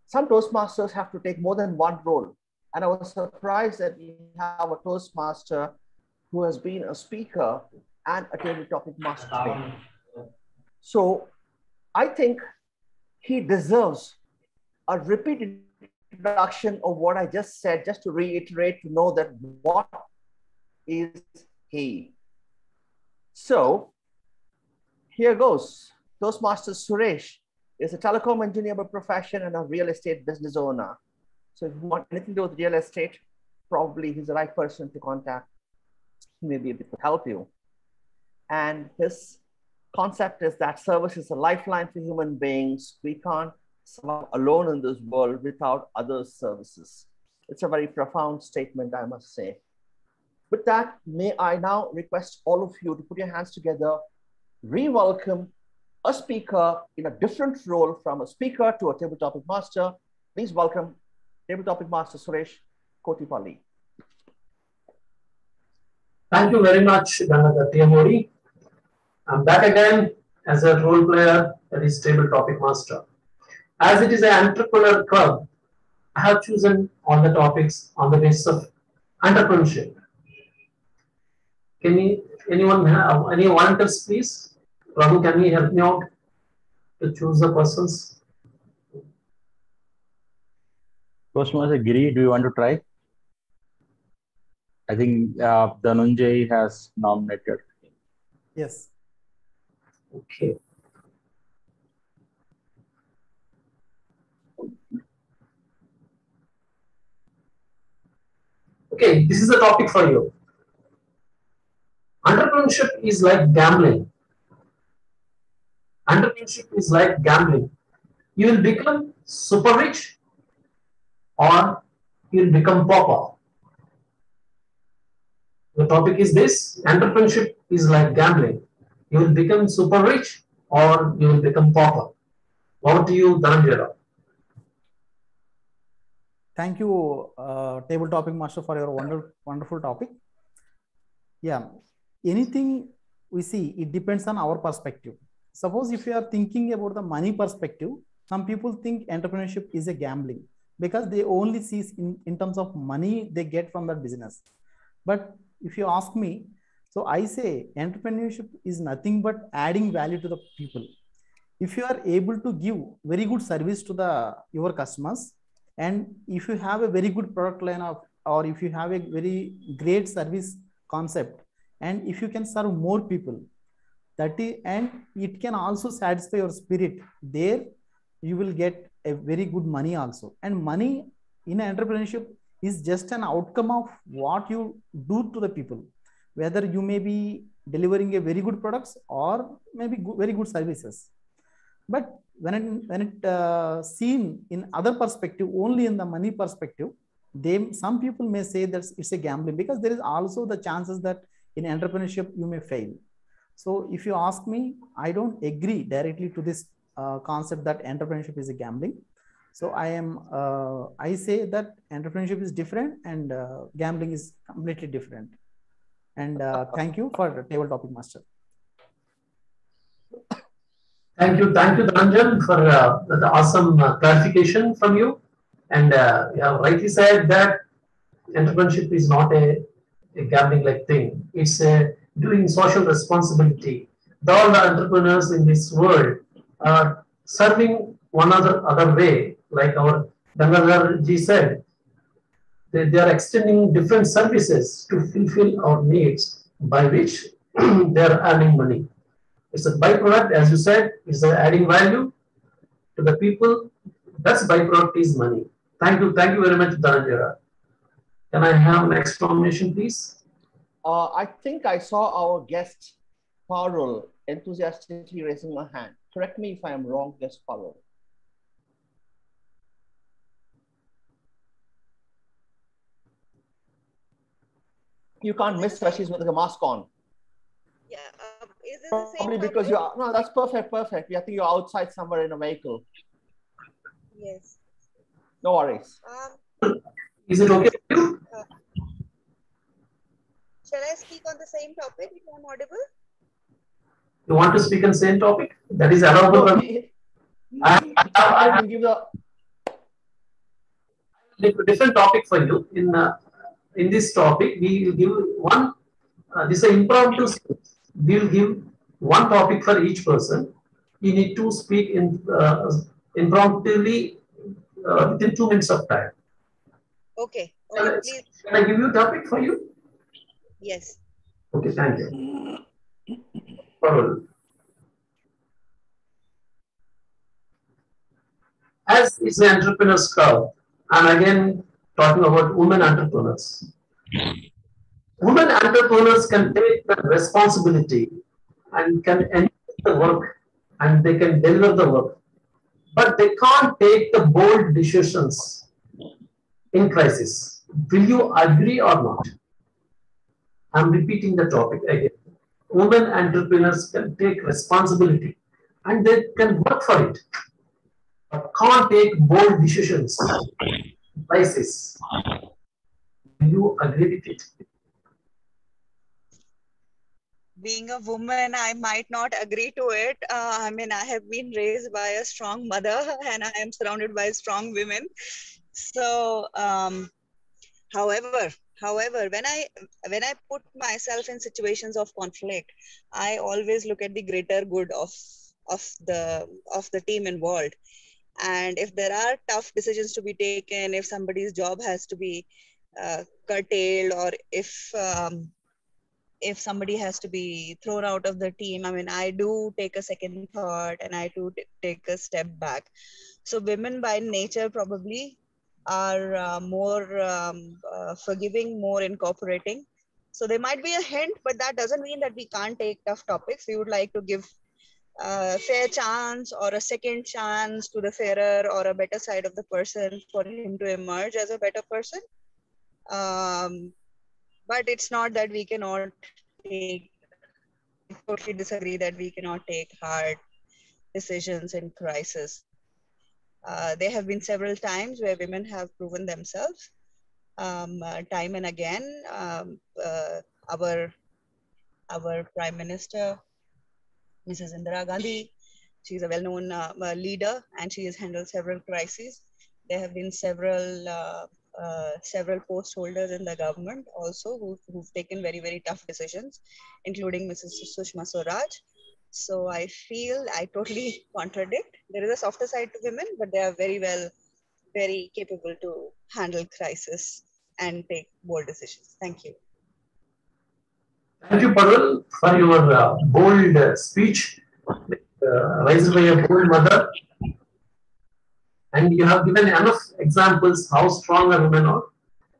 some Toastmasters have to take more than one role. And I was surprised that we have a Toastmaster who has been a speaker and a table topic master today. So I think he deserves a repeat introduction of what I just said, just to reiterate, to know that what is he. So here goes. Toastmaster Suresh is a telecom engineer by profession and a real estate business owner. So if you want anything to do with real estate, probably he's the right person to contact. He may be able to help you. And his concept is that service is a lifeline for human beings. We can't survive alone in this world without other services. It's a very profound statement, I must say. With that, may I now request all of you to put your hands together, re-welcome a speaker in a different role from a speaker to a table topic master. Please welcome table topic master Suresh Kotipalli. Thank you very much, Gangadhar Modi. I'm back again as a role player that is table topic master. As it is an entrepreneur club, I have chosen all the topics on the basis of entrepreneurship. Can you, anyone have any volunteers, please? Raghu, can you help me out to choose the persons? Toastmaster Giri, do you want to try? I think uh, Dhananjay has nominated. Yes. Okay. Okay, this is the topic for you. Entrepreneurship is like gambling. Entrepreneurship is like gambling. You will become super rich or you will become pauper. The topic is this entrepreneurship is like gambling. You will become super rich or you will become pauper. Over to you, Dhananjay. Thank you, uh, table topic master, for your wonder, wonderful topic. Yeah, anything we see, it depends on our perspective. Suppose if you are thinking about the money perspective, some people think entrepreneurship is a gambling because they only see in, in terms of money they get from that business. But if you ask me, so I say entrepreneurship is nothing but adding value to the people. If you are able to give very good service to the your customers, and if you have a very good product line of, or if you have a very great service concept, and if you can serve more people, that is, and it can also satisfy your spirit, there you will get a very good money also. And money in entrepreneurship is just an outcome of what you do to the people. Whether you may be delivering a very good products or maybe very good services. But when it when it uh, seen in other perspective only in the money perspective they some people may say that it's a gambling because there is also the chances that in entrepreneurship you may fail so if you ask me i don't agree directly to this uh, concept that entrepreneurship is a gambling so I am, uh, I say that entrepreneurship is different and uh, gambling is completely different. And uh, (laughs) thank you for table topic master. Thank you, thank you, Dhananjay, for uh, the awesome uh, clarification from you. And uh, you have rightly said that entrepreneurship is not a, a gambling-like thing. It's a doing social responsibility. All the entrepreneurs in this world are serving one other other way, like our Gangadhar ji said. They, they are extending different services to fulfill our needs. by which (clears throat) they are earning money. It's a byproduct, as you said, it's adding value to the people. That's byproduct is money. Thank you, thank you very much, Dhananjara. Can I have next nomination, please? Uh, I think I saw our guest, Parul, enthusiastically raising her hand. Correct me if I am wrong, guest Parul. You can't miss her, she's with the mask on. Yeah, um, is it the same Probably because you are, no, that's perfect, perfect. I think you're outside somewhere in a vehicle. Yes. No worries. Um, Is it okay? with you? uh, shall I speak on the same topic if I'm audible? You want to speak on the same topic? That is allowable. from- I, I, I, I can give the different topic for you. In uh, in this topic, we will give one. Uh, this is an impromptu. script. We will give one topic for each person. You need to speak in uh, impromptu uh, within two minutes of time. Okay. Can I, Okay, please. can I give you a topic for you? Yes. Okay, thank you. As it's an entrepreneur's club, I'm again talking about women entrepreneurs. Women entrepreneurs can take the responsibility and can end the work and they can deliver the work, but they can't take the bold decisions in crisis. Will you agree or not? I'm repeating the topic again. Women entrepreneurs can take responsibility and they can work for it, but can't take bold decisions. Crisis. Do you agree with it? being a woman, I might not agree to it. Uh, I mean, I have been raised by a strong mother (laughs) and I am surrounded by strong women. So, um, however, however, when I when I put myself in situations of conflict, I always look at the greater good of of the of the team involved. And if there are tough decisions to be taken, if somebody's job has to be uh, curtailed, or if um, if somebody has to be thrown out of the team i mean i do take a second thought and i do t- take a step back so women by nature probably are uh, more um, uh, forgiving more incorporating. So there might be a hint but that doesn't mean that we can't take tough topics. We would like to give a fair chance or a second chance to the fairer or a better side of the person for him to emerge as a better person. Um, but it's not that we cannot take totally disagree that we cannot take hard decisions in crisis uh, there have been several times where women have proven themselves um, uh, time and again um, uh, our our prime minister mrs indira gandhi she's a well-known uh, uh, leader and she has handled several crises. There have been several several post holders in the government also who've, who've taken very very tough decisions including mrs sushma swaraj so i feel i totally (laughs) contradict there is a softer side to women but they are very well very capable to handle crisis and take bold decisions thank you Thank you, Parul, for your uh, bold uh, speech, uh, raised by a bold mother. And you have given enough examples how strong a women are.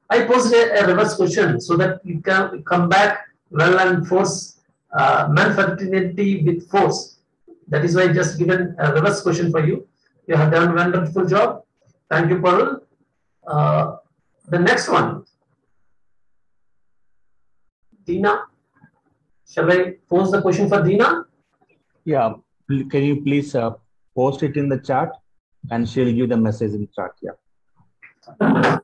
I posed a, a reverse question so that you can come back well and force uh, with force. That is why I just given a reverse question for you. You have done wonderful job. Thank you, Parul. Uh, the next one, Dina. Shall I pose the question for Dina? Yeah, can you please uh, post it in the chat and she'll give the message in chat. Yeah.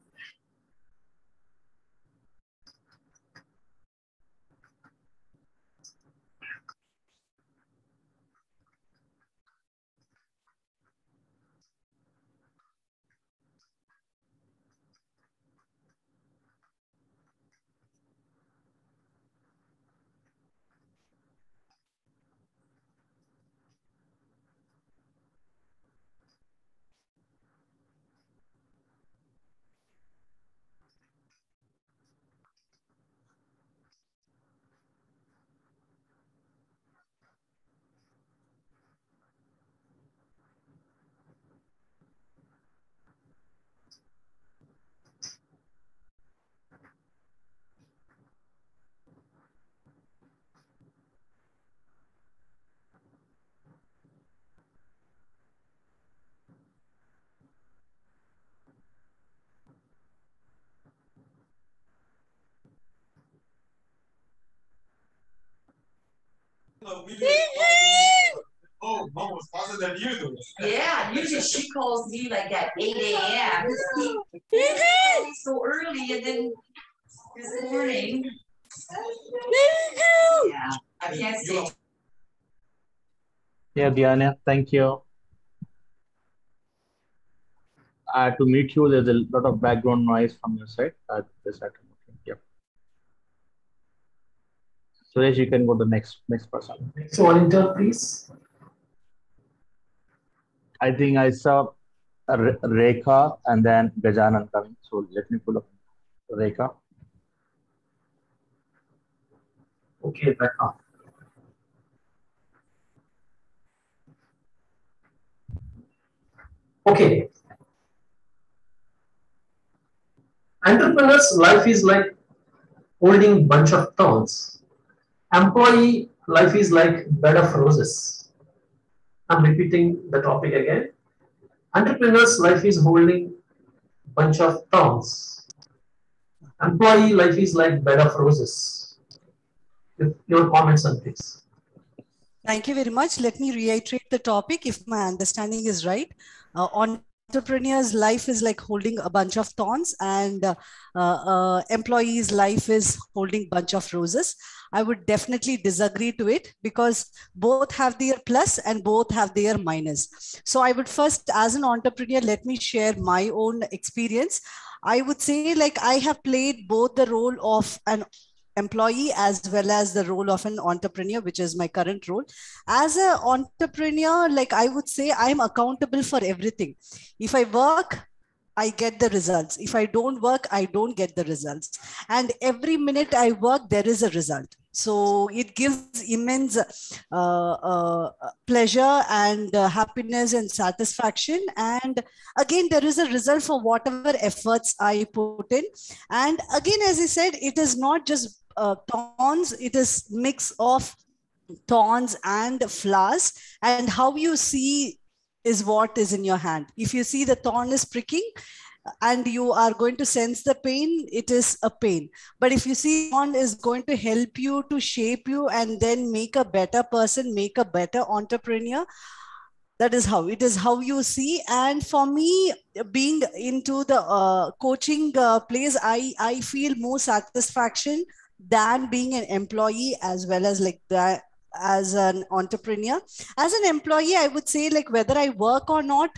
Oh, mom was faster than you. Yeah, usually she calls me like at 8 a.m. so early and then this morning. Yeah, I can't. Yeah, Diana, thank you. Uh, to meet you, there's a lot of background noise from your side. Uh, this I can yeah. Suresh, you can go to the next next person. Next volunteer, please. I think I saw Re- Rekha and then Gajanan coming. So let me pull up Rekha. Okay, Rekha. Okay. Entrepreneur's life is like holding bunch of thorns. Employee life is like bed of roses. I'm repeating the topic again. Entrepreneur's life is holding bunch of thorns. Employee life is like bed of roses. Your comments on this. Thank you very much. Let me reiterate the topic if my understanding is right. Uh, entrepreneur's life is like holding a bunch of thorns and uh, uh, employee's life is holding bunch of roses. I would definitely disagree to it because both have their plus and both have their minus. So i would first as an entrepreneur let me share my own experience. I would say like i have played both the role of an employee as well as the role of an entrepreneur which is my current role. As an entrepreneur like i would say i'm accountable for everything. If i work i get the results. If i don't work i don't get the results. And every minute i work there is a result. So it gives immense uh, uh, pleasure and uh, happiness and satisfaction. And again there is a result for whatever efforts i put in. And again as i said it is not just uh, thorns. It is mix of thorns and flowers. And how you see is what is in your hand. If you see the thorn is pricking and you are going to sense the pain it is a pain. But if you see thorn is going to help you to shape you and then make a better person make a better entrepreneur that is how. It is how you see. And for me being into the uh, coaching uh, place i i feel more satisfaction than being an employee as well as like that as an entrepreneur. As an employee i would say like whether i work or not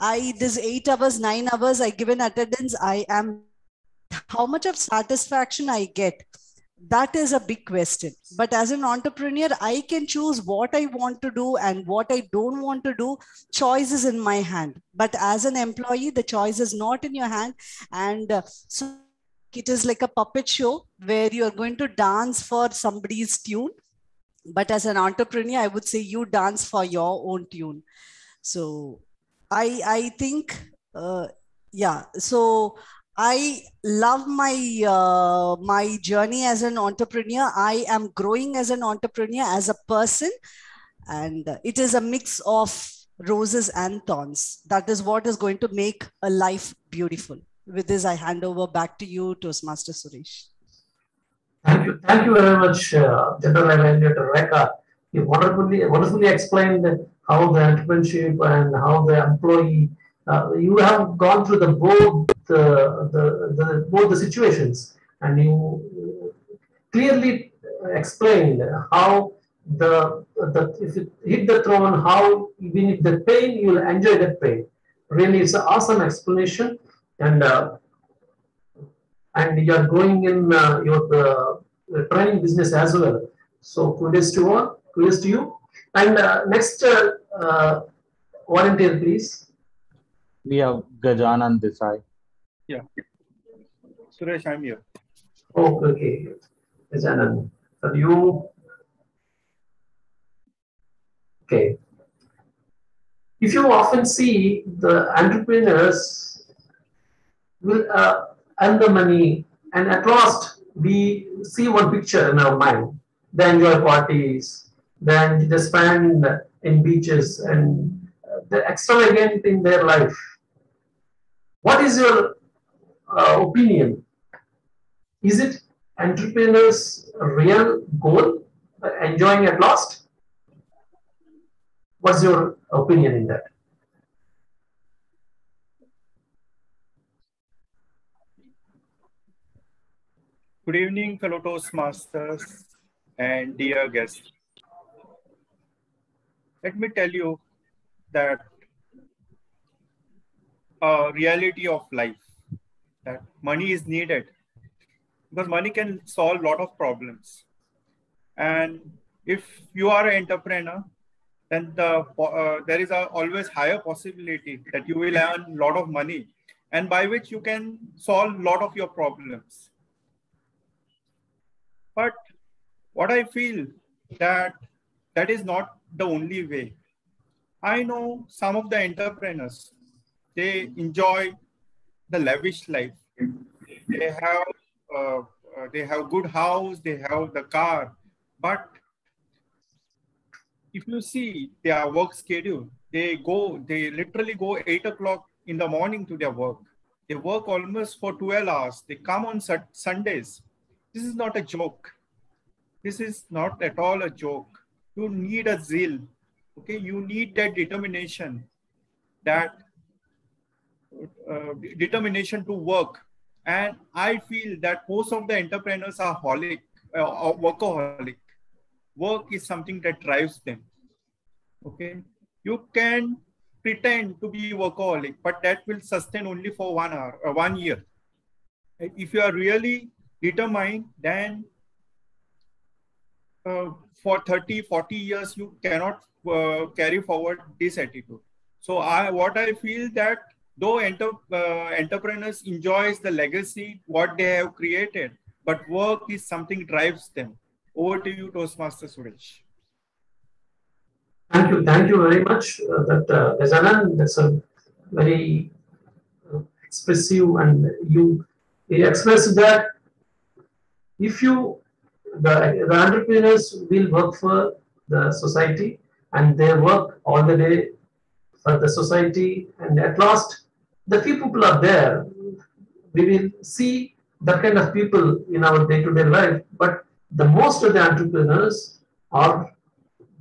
i this eight hours nine hours i give an attendance i am how much of satisfaction i get? That is a big question. But as an entrepreneur i can choose what i want to do and what i don't want to do. Choice is in my hand. But as an employee the choice is not in your hand. And uh, so it is like a puppet show where you are going to dance for somebody's tune. But as an entrepreneur i would say you dance for your own tune. So i i think uh, yeah. So i love my uh, my journey as an entrepreneur. I am growing as an entrepreneur as a person. And it is a mix of roses and thorns. That is what is going to make a life beautiful with this i hand over back to you toastmaster suresh Thank you. Thank you very much, uh, General Evaluator Rekha. You wonderfully, wonderfully explained how the entrepreneurship and how the employee, uh, you have gone through the both the, the, the both the situations and you clearly explained how the, the if you hit the throne, how even if the pain, you will enjoy that pain. Really, it's an awesome explanation and uh, and you are going in uh, your uh, training business as well. So kudos to all, kudos to you. And uh, next uh, volunteer, please. We have Gajanan Desai. Yeah. Suresh, I'm here. Okay, okay. Gajanan, are you? Okay. If you often see the entrepreneurs will uh, the money. And at last, we see one picture in our mind. They enjoy parties, then they spend in beaches, and the extravagant in their life. What is your uh, opinion? Is it entrepreneurs' real goal, enjoying at last? What's your opinion in that? Good evening, fellow Toastmasters and dear guests. Let me tell you that a reality of life that money is needed because money can solve a lot of problems. And if you are an entrepreneur, then the, uh, there is a always higher possibility that you will earn a lot of money and by which you can solve a lot of your problems. But what I feel that that is not the only way. I know some of the entrepreneurs, they enjoy the lavish life. They have uh, uh, they have good house, they have the car, but if you see their work schedule, they go, they literally go eight o'clock in the morning to their work. They work almost for 12 hours. They come on Sundays. This is not a joke. This is not at all a joke. You need a zeal. Okay, you need that determination, that uh, determination to work. And I feel that most of the entrepreneurs are holic, uh, workaholic work is something that drives them. Okay, you can pretend to be workaholic, but that will sustain only for one hour or uh, one year. If you are really determined, then uh, for 30, 40 years, you cannot uh, carry forward this attitude. So I, what I feel that though enter, uh, entrepreneurs enjoys the legacy, what they have created, but work is something drives them. Over to you, Toastmaster Suresh. Thank you. Thank you very much. Uh, that uh, that's a very uh, expressive and you, you express that if you, the, the entrepreneurs will work for the society and they work all the day for the society and at last the few people are there we will see that kind of people in our day-to-day -day life but the most of the entrepreneurs are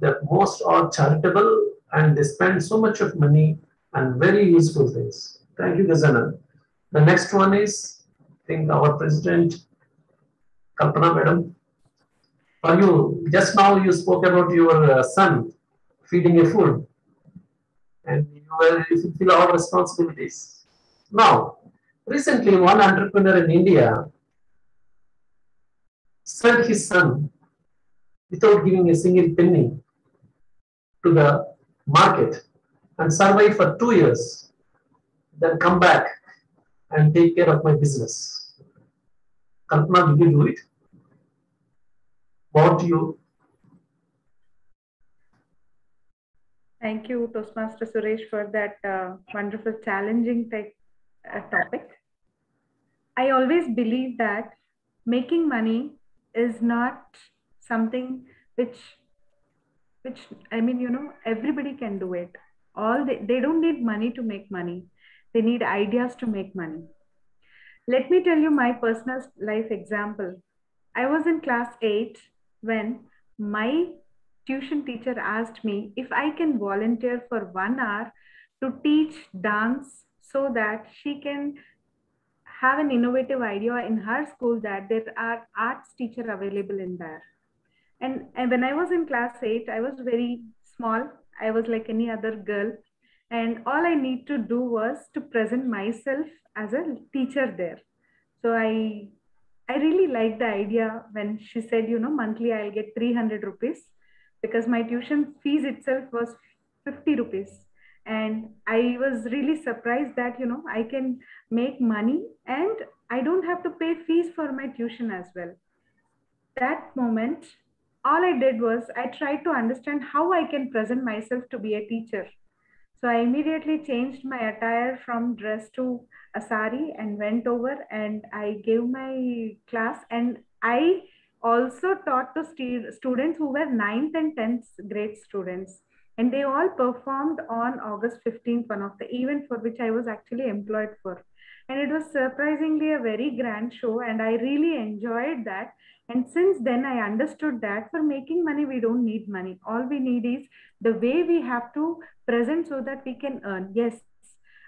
the most are charitable and they spend so much of money and very useful things. Thank you, Gajanan. The next one is, I think our president, Kalpana madam. For you, just now you spoke about your uh, son feeding a food and you will fulfill our responsibilities. Now, recently one entrepreneur in India sent his son without giving a single penny to the market and survive for two years, then come back and take care of my business. Kalpana, did you do it? Thank you, Toastmaster Suresh, for that uh, wonderful, challenging type, uh, topic. I always believe that making money is not something which which i mean you know everybody can do it. All they, they don't need money to make money. They need ideas to make money. Let me tell you my personal life example. I was in class 8 when my tuition teacher asked me if i can volunteer for 1 hour to teach dance so that she can have an innovative idea in her school that there are arts teacher available in there. And, and when I was in class eight, I was very small. I was like any other girl. And all I need to do was to present myself as a teacher there. So I I really liked the idea when she said, you know, monthly I'll get 300 rupees because my tuition fees itself was 50 rupees. And i was really surprised that you know i can make money and i don't have to pay fees for my tuition as well. That moment all i did was i tried to understand how i can present myself to be a teacher so i immediately changed my attire from dress to a sari and went over and i gave my class and i also taught to st- students who were 9th and 10th grade students and they all performed on August 15th, one of the event for which I was actually employed for. And it was surprisingly a very grand show, and I really enjoyed that. And since then, I understood that for making money, we don't need money. All we need is the way we have to present so that we can earn. Yes,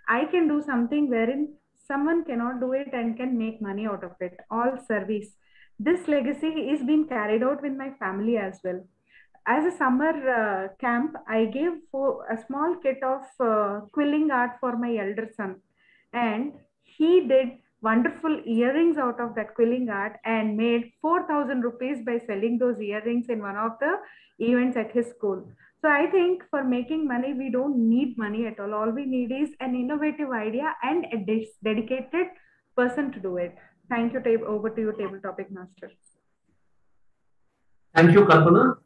I can do something wherein someone cannot do it and can make money out of it. All service. This legacy is being carried out with my family as well. As a summer uh, camp, I gave a small kit of uh, quilling art for my elder son, and he did wonderful earrings out of that quilling art and made 4000 rupees by selling those earrings in one of the events at his school so i think for making money we don't need money at all all we need is an innovative idea and a dedicated person to do it thank you tab- over to you table topic master Thank you, Kalpana.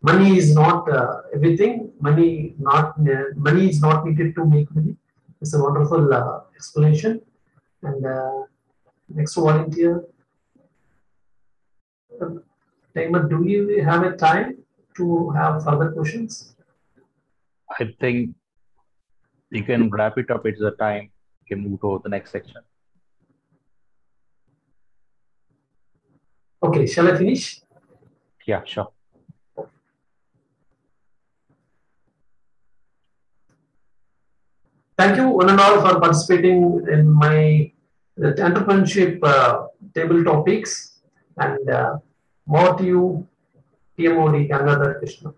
Money is not uh, everything, money not uh, money is not needed to make money. It's a wonderful uh, explanation. And uh, next volunteer, Taimur, do you have a time to have further questions? I think you can wrap it up. It's the time. You can move to the next section. Okay, shall I finish? Yeah, sure. Thank you one and all for participating in my uh, entrepreneurship uh, table topics and uh, more to you, TMOD Gangadhar Krishna.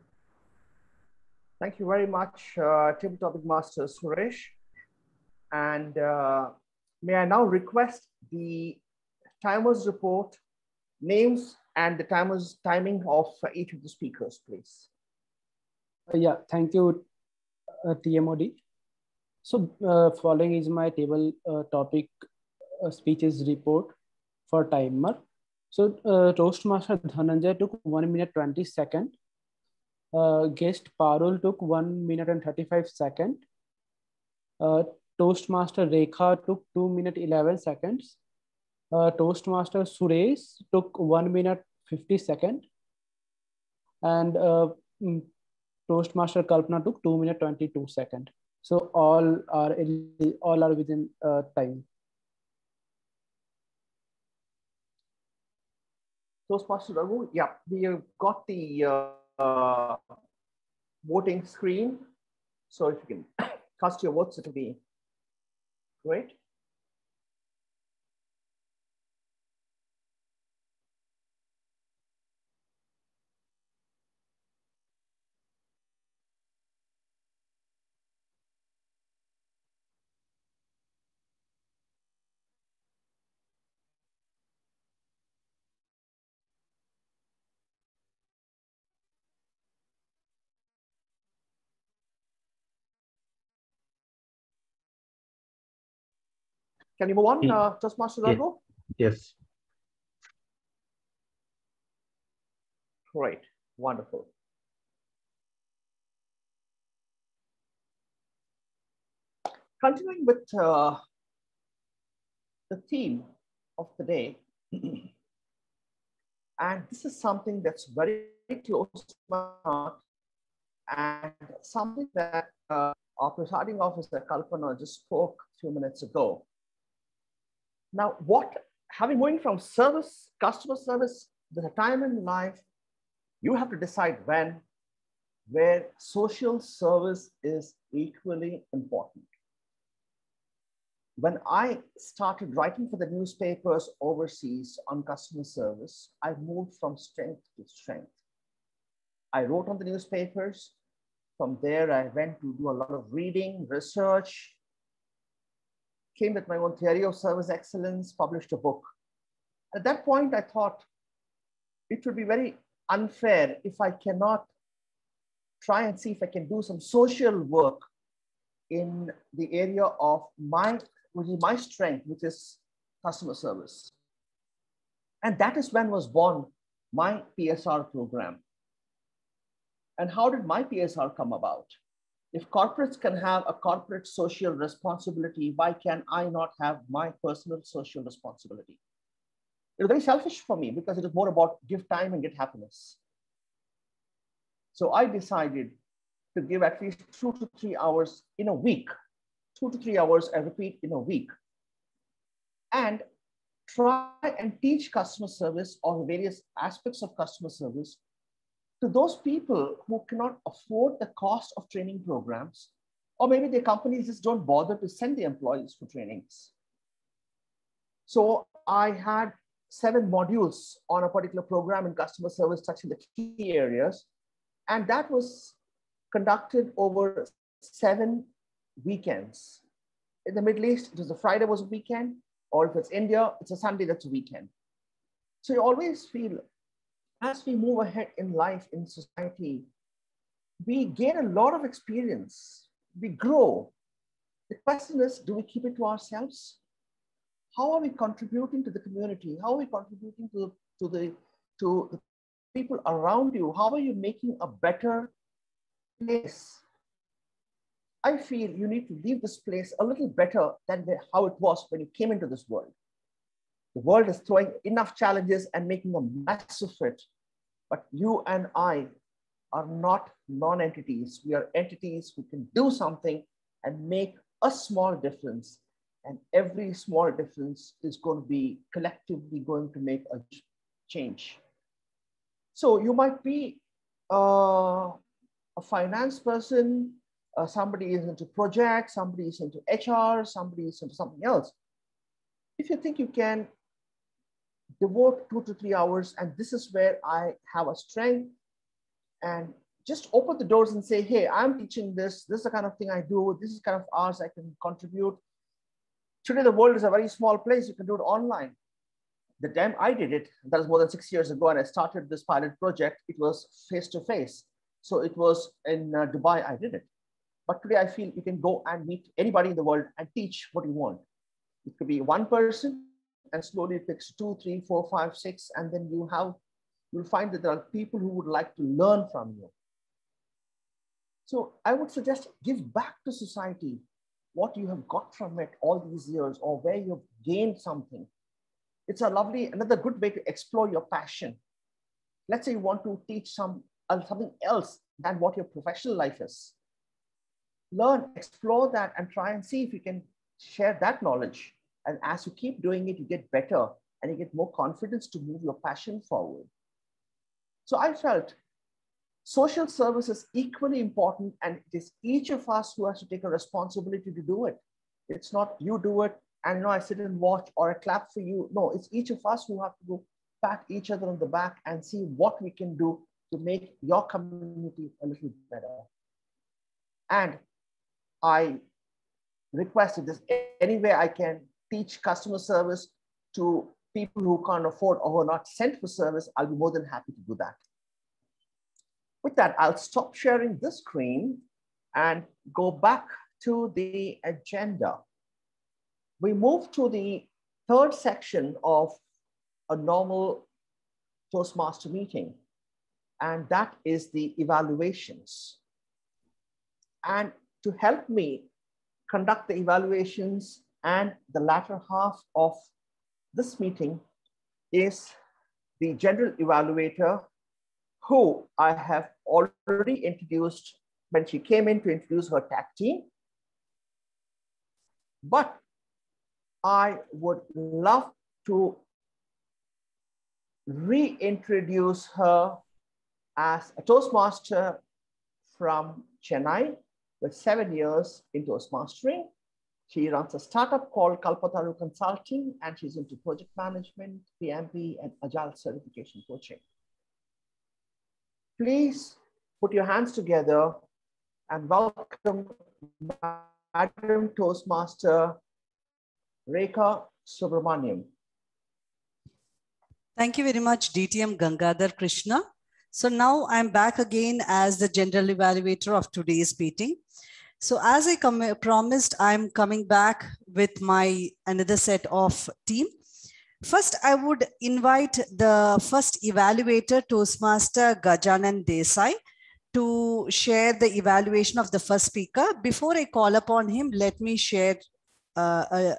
Thank you very much, uh, Table Topic Master Suresh. And uh, may I now request the timers report, names, and the timers timing of each of the speakers, please. Uh, yeah, thank you, uh, TMOD. So uh, following is my table uh, topic uh, speeches report for timer. So uh, Toastmaster Dhananjay took 1 minute 20 second. Uh, guest Parul took 1 minute and 35 second. Uh, Toastmaster Rekha took 2 minute 11 seconds. Toastmaster Suresh took 1 minute 50 second. And mm, Toastmaster Kalpana took 2 minute 22 second. So all are all are within uh, time. Toastmaster Raghu, yeah, we have got the uh, voting screen. So if you can (coughs) cast your votes, it'll be great. Can you move on, Yeah. uh, Yeah. Raghu? Yes. Great, wonderful. Continuing with uh, the theme of the day, (clears throat) and this is something that's very close to my heart and something that uh, our presiding officer Kalpana just spoke a few minutes ago. Now, what having going from service, customer service, a time in life you have to decide when, where social service is equally important. When I started writing for the newspapers overseas on customer service, I moved from strength to strength. I wrote on the newspapers. From there, I went to do a lot of reading, research, came with my own theory of service excellence, published a book. At that point, I thought it would be very unfair if I cannot try and see if I can do some social work in the area of my, which is my strength, which is customer service. And that is when was born my PSR program. And how did my PSR come about? If corporates can have a corporate social responsibility, why can I not have my personal social responsibility? It was very selfish for me because it is more about give time and get happiness. So I decided to give at least two to three hours in a week two to three hours a repeat in a week. And try and teach customer service or various aspects of customer service to those people who cannot afford the cost of training programs, or maybe their companies just don't bother to send the employees for trainings. So I had seven modules on a particular program in customer service touching the key areas. And that was conducted over seven weekends. In the Middle East, it was a Friday was a weekend, or if it's India, it's a Sunday that's a weekend. So you always feel as we move ahead in life, in society, we gain a lot of experience, we grow. The question is, do we keep it to ourselves? How are we contributing to the community? How are we contributing to, to, the, to the people around you? How are you making a better place? I feel you need to leave this place a little better than the, how it was when you came into this world. The world is throwing enough challenges and making a mess of it. But you and I are not non entities. We are entities who can do something and make a small difference. And every small difference is going to be collectively going to make a change. So you might be uh, a finance person, uh, somebody is into projects, somebody is into HR, somebody is into something else. If you think you can devote two to three hours, and this is where I have a strength, and just open the doors and say, hey, I'm teaching this, this is the kind of thing I do, this is kind of hours I can contribute. Today, the world is a very small place, you can do it online. The time I did it, that was more than six years ago, and I started this pilot project, it was face to face. So it was in uh, Dubai, I did it. But today I feel you can go and meet anybody in the world and teach what you want. It could be one person, and slowly it picks two, three, four, five, six, and then you have, you'll find that there are people who would like to learn from you. So I would suggest give back to society what you have got from it all these years or where you've gained something. It's a lovely, another good way to explore your passion. Let's say you want to teach some uh, something else than what your professional life is. Learn, explore that and try and see if you can share that knowledge and as you keep doing it, you get better and you get more confidence to move your passion forward. So I felt social service is equally important and it is each of us who has to take a responsibility to do it. It's not you do it and you know I sit and watch or I clap for you. No, it's each of us who have to go pat each other on the back and see what we can do to make your community a little better. And I requested this any way I can teach customer service to people who can't afford or who are not sent for service, I'll be more than happy to do that. With that, I'll stop sharing this screen and go back to the agenda. We move to the third section of a normal Toastmaster meeting, and that is the evaluations. And to help me conduct the evaluations and the latter half of this meeting is the general evaluator who I have already introduced when she came in to introduce her tag team. But I would love to reintroduce her as a Toastmaster from Chennai with seven years in Toastmastering. She runs a startup called Kalpataru Consulting, and she's into project management, PMP, and Agile certification coaching. Please put your hands together and welcome Madam Toastmaster Rekha Subramaniam. Thank you very much, DTM Gangadhar Krishna. So now I'm back again as the general evaluator of today's meeting. So as I promised, I'm coming back with my another set of team. First, I would invite the first evaluator, Toastmaster Gajanan Desai, to share the evaluation of the first speaker. Before I call upon him, let me share uh, a,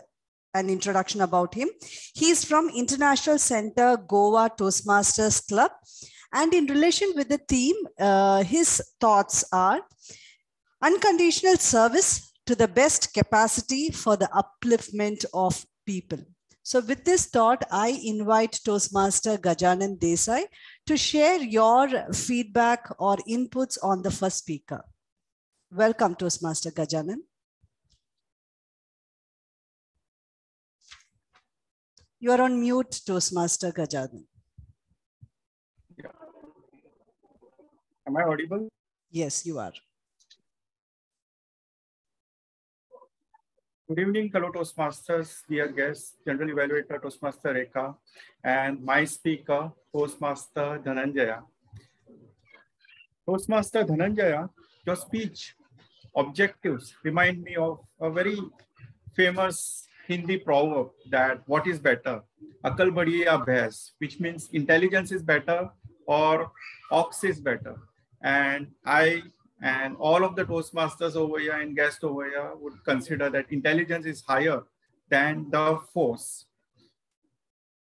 an introduction about him. He's from International Center Goa Toastmasters Club. And in relation with the theme, uh, his thoughts are unconditional service to the best capacity for the upliftment of people. So with this thought, I invite Toastmaster Gajanan Desai to share your feedback or inputs on the first speaker. Welcome, Toastmaster Gajanan. You are on mute, Toastmaster Gajanan. Am I audible? Yes, you are. Good evening, fellow Toastmasters, dear guests, General Evaluator Toastmaster Rekha, and my speaker, Toastmaster Dhananjaya. Toastmaster Dhananjaya, your speech objectives remind me of a very famous Hindi proverb that what is better, akal badi ya which means intelligence is better or ox is better. And I and all of the Toastmasters over here and guests over here would consider that intelligence is higher than the force.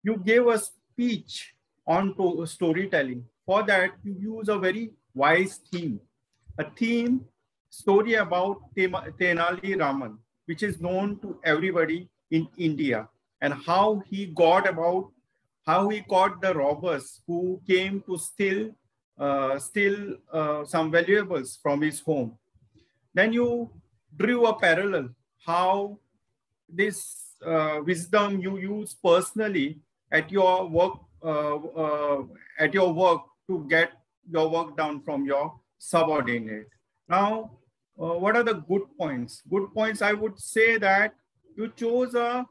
You gave a speech on to storytelling. For that, you use a very wise theme, a theme story about Tenali Raman, which is known to everybody in India, and how he got about, how he caught the robbers who came to steal steal uh, some valuables from his home. Then you drew a parallel how this uh, wisdom you use personally at your work uh, uh, at your work to get your work done from your subordinate. Now, uh, what are the good points? Good points, I would say that you chose a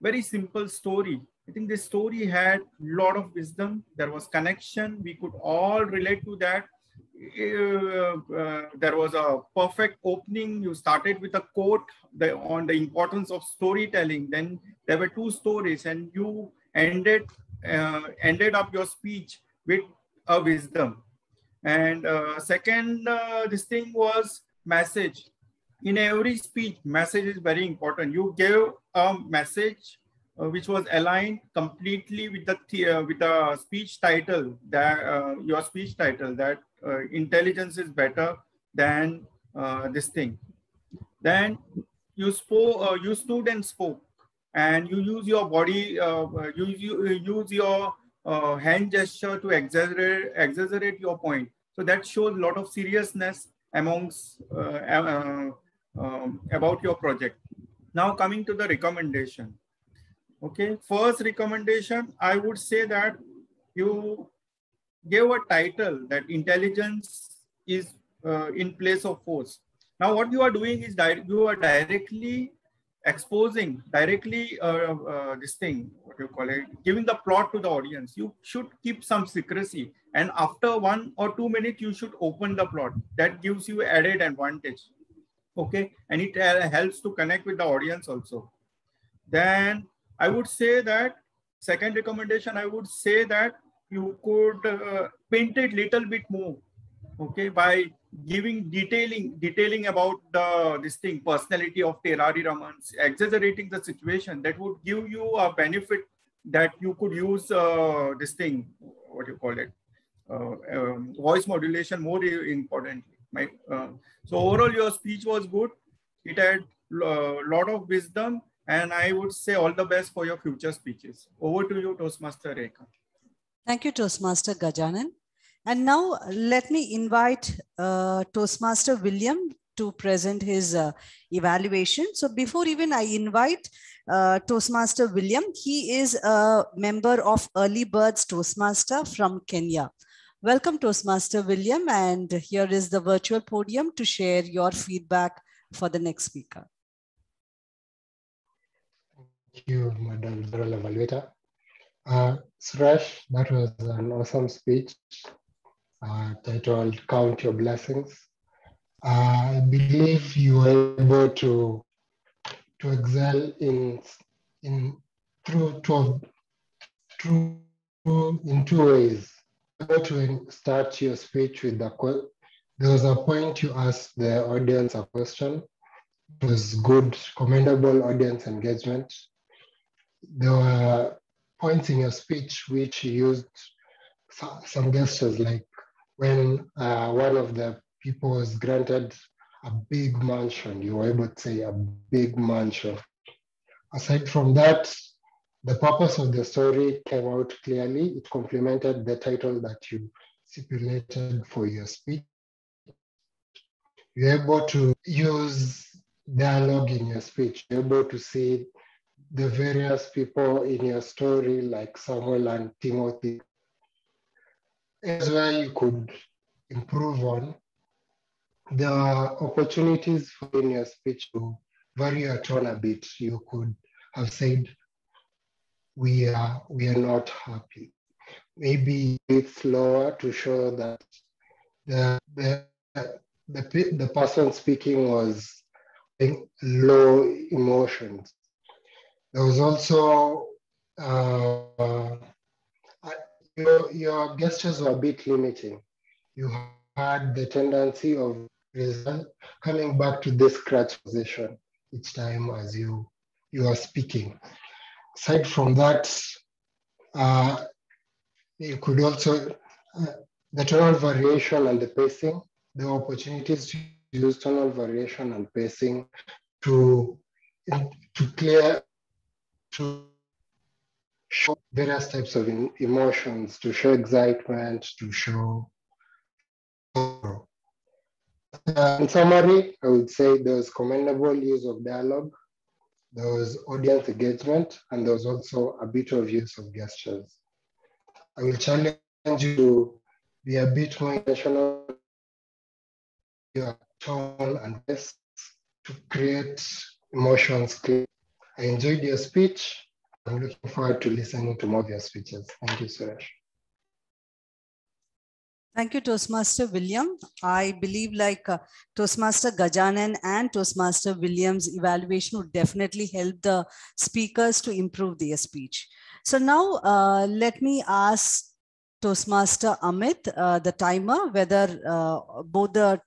very simple story I think this story had a lot of wisdom. There was connection. We could all relate to that. Uh, uh, there was a perfect opening. You started with a quote the, on the importance of storytelling. Then there were two stories, and you ended uh, ended up your speech with a wisdom. And uh, second, uh, this thing was message. In every speech, message is very important. You gave a message which was aligned completely with the uh, with the speech title that uh, your speech title that intelligence is better than this thing. Then you spoke, you stood and spoke, and you use your body, you, you use your uh, hand gesture to exaggerate, exaggerate your point. So that shows a lot of seriousness amongst uh, uh, um, about your project. Now coming to the recommendation. Okay, first recommendation, I would say that you gave a title that intelligence is uh, in place of force. Now, what you are doing is you are directly exposing, directly uh, uh, this thing, what you call it, giving the plot to the audience. You should keep some secrecy. And after one or two minutes, you should open the plot. That gives you added advantage. Okay. And it uh, helps to connect with the audience also. Then I would say that second recommendation, I would say that you could uh, paint it little bit more, okay, by giving detailing detailing about the this thing personality of Tenali Raman, exaggerating the situation that would give you a benefit that you could use uh, this thing, what you call it, uh, um, voice modulation more importantly. My, uh, so overall, your speech was good. It had a uh, lot of wisdom and I would say all the best for your future speeches. Over to you, Toastmaster Rekha. Thank you, Toastmaster Gajanan. And now let me invite uh, Toastmaster William to present his uh, evaluation. So before even I invite uh, Toastmaster William, he is a member of Early Birds Toastmaster from Kenya. Welcome Toastmaster William and here is the virtual podium to share your feedback for the next speaker. Thank you, Madam General Evaluator. Uh, Suresh, that was an awesome speech uh, titled Count Your Blessings. Uh, I believe you were able to, to excel in, in through, two, through in two ways. To start your speech with the there was a point you asked the audience a question. It was good, commendable audience engagement there were points in your speech which you used some gestures, like when uh, one of the people was granted a big mansion. You were able to say a big mansion. Aside from that, the purpose of the story came out clearly. It complemented the title that you stipulated for your speech. You're able to use dialogue in your speech. You're able to see the various people in your story, like Samuel and Timothy. Is where you could improve on. There are opportunities for in your speech to vary your tone a bit. You could have said, we are, we are not happy. Maybe it's lower to show that the, the, the, the person speaking was low emotions. There was also, uh, your, your gestures were a bit limiting. You had the tendency of coming back to this crouch position each time as you, you are speaking. Aside from that, uh, you could also, uh, the tonal variation and the pacing, the opportunities to use tonal variation and pacing to, to clear, to show various types of emotions, to show excitement, to show sorrow. In summary, I would say there was commendable use of dialogue, there was audience engagement, and there was also a bit of use of gestures. I will challenge you to be a bit more intentional your tone and voice to create emotions. I enjoyed your speech. I'm looking forward to listening to more of your speeches. Thank you, Suresh. Thank you, Toastmaster William. I believe like uh, Toastmaster Gajanan and Toastmaster William's evaluation would definitely help the speakers to improve their speech. So now uh, let me ask Toastmaster Amit, uh, the timer, whether uh, both the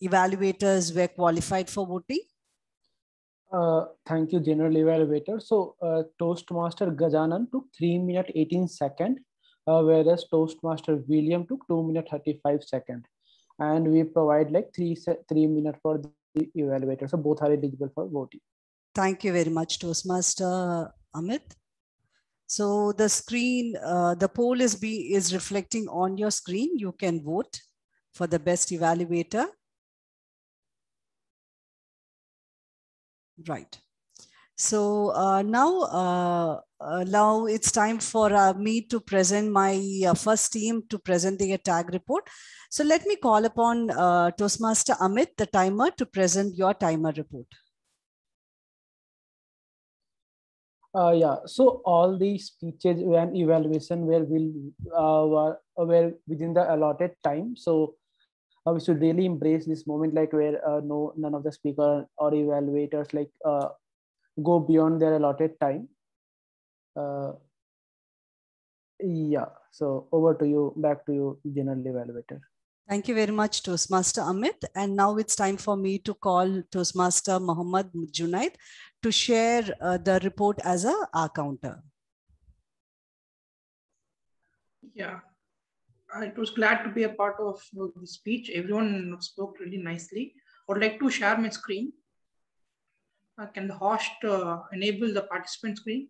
evaluators were qualified for voting. Uh, thank you, General Evaluator. So uh, Toastmaster Gajanan took 3 minute 18 second, uh, whereas Toastmaster William took 2 minute 35 second. And we provide like 3, three minute for the evaluator. So both are eligible for voting. Thank you very much, Toastmaster Amit. So the screen, uh, the poll is, be, is reflecting on your screen. You can vote for the best evaluator. Right. So uh, now, uh, uh, now it's time for uh, me to present my uh, first team to present the tag report. So let me call upon uh, Toastmaster Amit, the timer, to present your timer report. Yeah, so all the speeches and evaluation were will were, were within the allotted time. So uh, we should really embrace this moment, like where uh, no none of the speaker or evaluators like uh, go beyond their allotted time. Uh, yeah, so over to you, back to you, general evaluator. Thank you very much, Toastmaster Amit. And now it's time for me to call Toastmaster Muhammad Junaid to share uh, the report as a Ah-Counter. Yeah, I was glad to be a part of the speech. Everyone spoke really nicely. I would like to share my screen. Uh, can the host uh, enable the participant screen?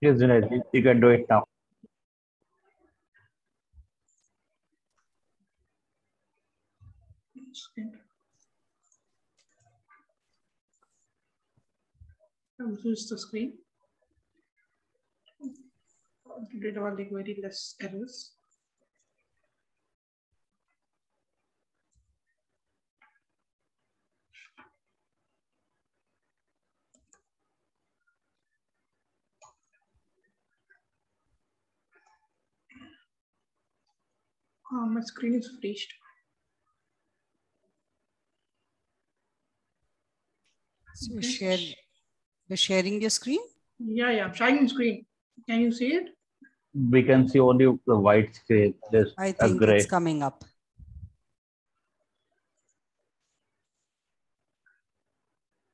Yes, you can do it now. Use the screen. Did all like very less errors. Oh, my screen is freezed. So you share, you're sharing your screen? Yeah, yeah, I'm sharing the screen. Can you see it? We can see only the white screen. There's I think gray. it's coming up.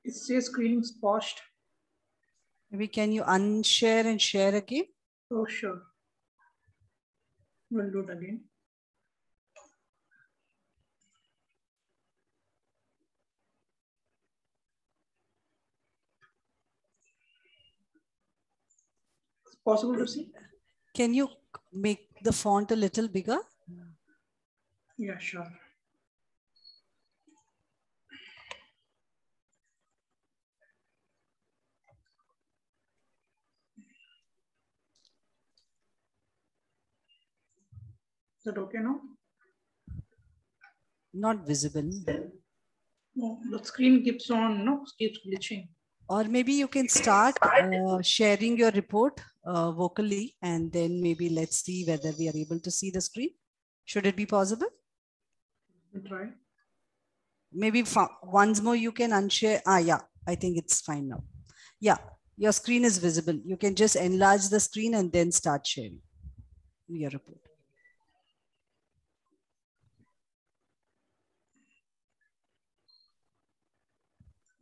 It says screen is paused. Maybe can you unshare and share again? Oh, sure. We'll do it again. Possible to see? Can you make the font a little bigger? Yeah, sure. Is that okay now? Not visible. No, the screen keeps on, no, keeps glitching. Or maybe you can start uh, sharing your report uh, vocally and then maybe let's see whether we are able to see the screen. Should it be possible? We'll try. Maybe once more you can unshare. Ah, yeah, I think it's fine now. Yeah, your screen is visible. You can just enlarge the screen and then start sharing your report.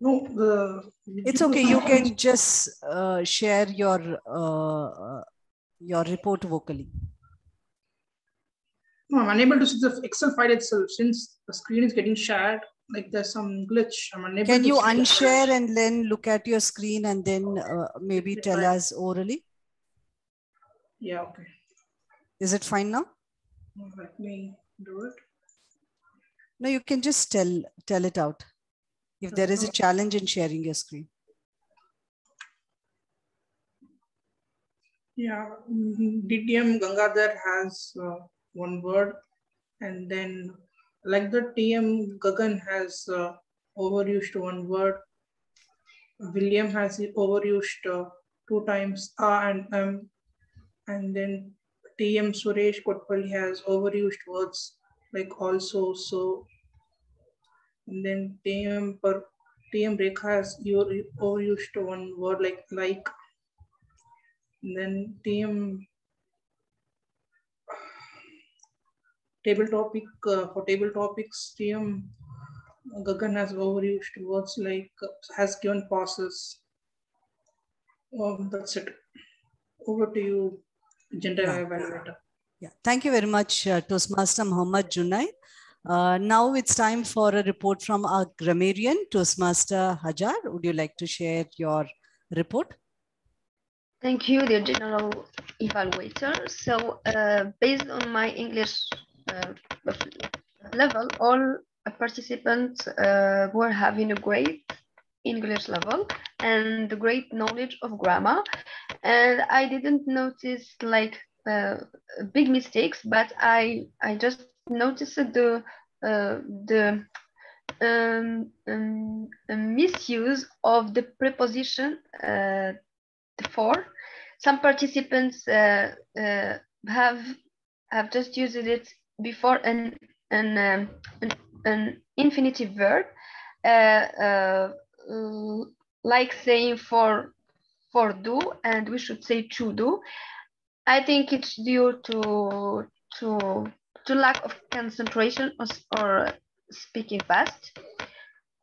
No, the. It's okay. You can just uh, share your uh, your report vocally. No, I'm unable to see the Excel file itself since the screen is getting shared. Like there's some glitch. I'm unable Can to you unshare and then look at your screen and then uh, maybe tell us orally? Yeah, okay. Is it fine now? Let me do it. No, you can just tell tell it out. If there is a challenge in sharing your screen. Yeah, DTM Gangadhar has uh, one word, and then like the TM Gagan has uh, overused one word. William has overused uh, two times ah and M and then TM Suresh Kotpalli has overused words like also so. And then TM per TM Rekha has your- overused one word like like and then TM table topic uh, for table topics, TM Gagan has overused words like uh, has given passes. Um, that's it. Over to you, gender Yeah. evaluator. Yeah, thank you very much, uh, Toastmaster Muhammad Junaid. Uh, now it's time for a report from our grammarian, Toastmaster Hajar. Would you like to share your report? Thank you, the general evaluator. So, uh, based on my English uh, level, all participants uh, were having a great English level and the great knowledge of grammar. And I didn't notice like uh, big mistakes, but I I just noticed the uh, the um, um, misuse of the preposition uh, for. Some participants uh, uh, have have just used it before an an um, an, an infinitive verb, uh, uh, like saying for for do, and we should say to do. I think it's due to to to lack of concentration or, or speaking fast.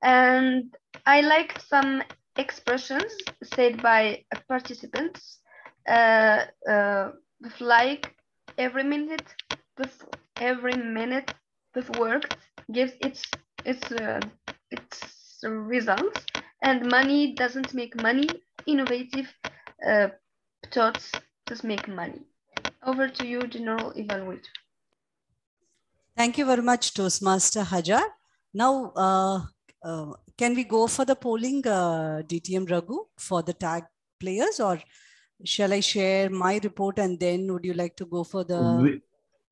And I liked some expressions said by participants, uh, uh, like every minute, with every minute with work gives its its uh, its results, and money doesn't make money. Innovative uh, thoughts just make money. Over to you, General Evaluator. Thank you very much, Toastmaster Hajar. Now, uh, uh, can we go for the polling, uh, DTM Raghu, for the tag players, or shall I share my report and then would you like to go for the? We,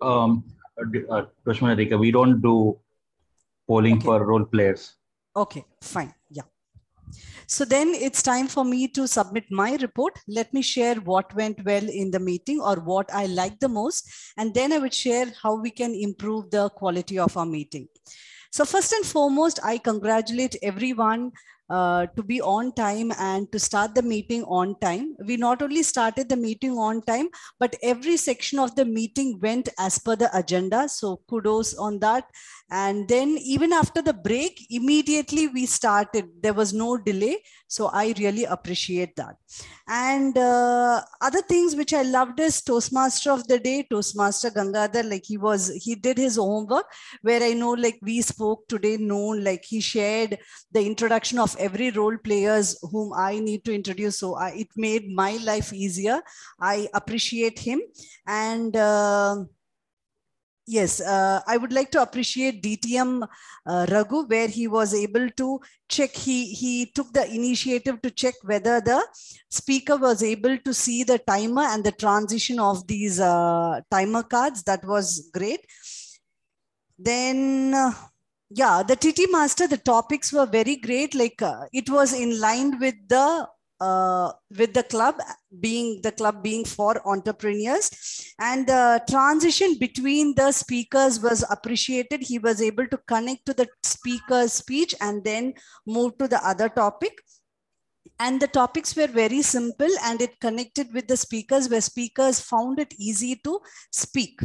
um, uh, we don't do polling for role players. Okay, fine. Yeah. So then it's time for me to submit my report. Let me share what went well in the meeting or what I liked the most. And then I would share how we can improve the quality of our meeting. So first and foremost, I congratulate everyone uh, to be on time and to start the meeting on time. We not only started the meeting on time, but every section of the meeting went as per the agenda. So kudos on that. And then even after the break, immediately we started. There was no delay. So I really appreciate that. And uh, other things which I loved is Toastmaster of the day, Toastmaster Gangadhar, like he was, he did his homework where I know like we spoke today, known like he shared the introduction of every role players whom I need to introduce. So I, it made my life easier. I appreciate him. And uh, yes, uh, I would like to appreciate DTM uh, Raghu, where he was able to check, he, he took the initiative to check whether the speaker was able to see the timer and the transition of these uh, timer cards. That was great. Then, uh, yeah, the TT Master, the topics were very great. Like uh, it was in line with the uh, with the club being the club being for entrepreneurs. And the transition between the speakers was appreciated. He was able to connect to the speaker's speech and then move to the other topic. And the topics were very simple and it connected with the speakers where speakers found it easy to speak.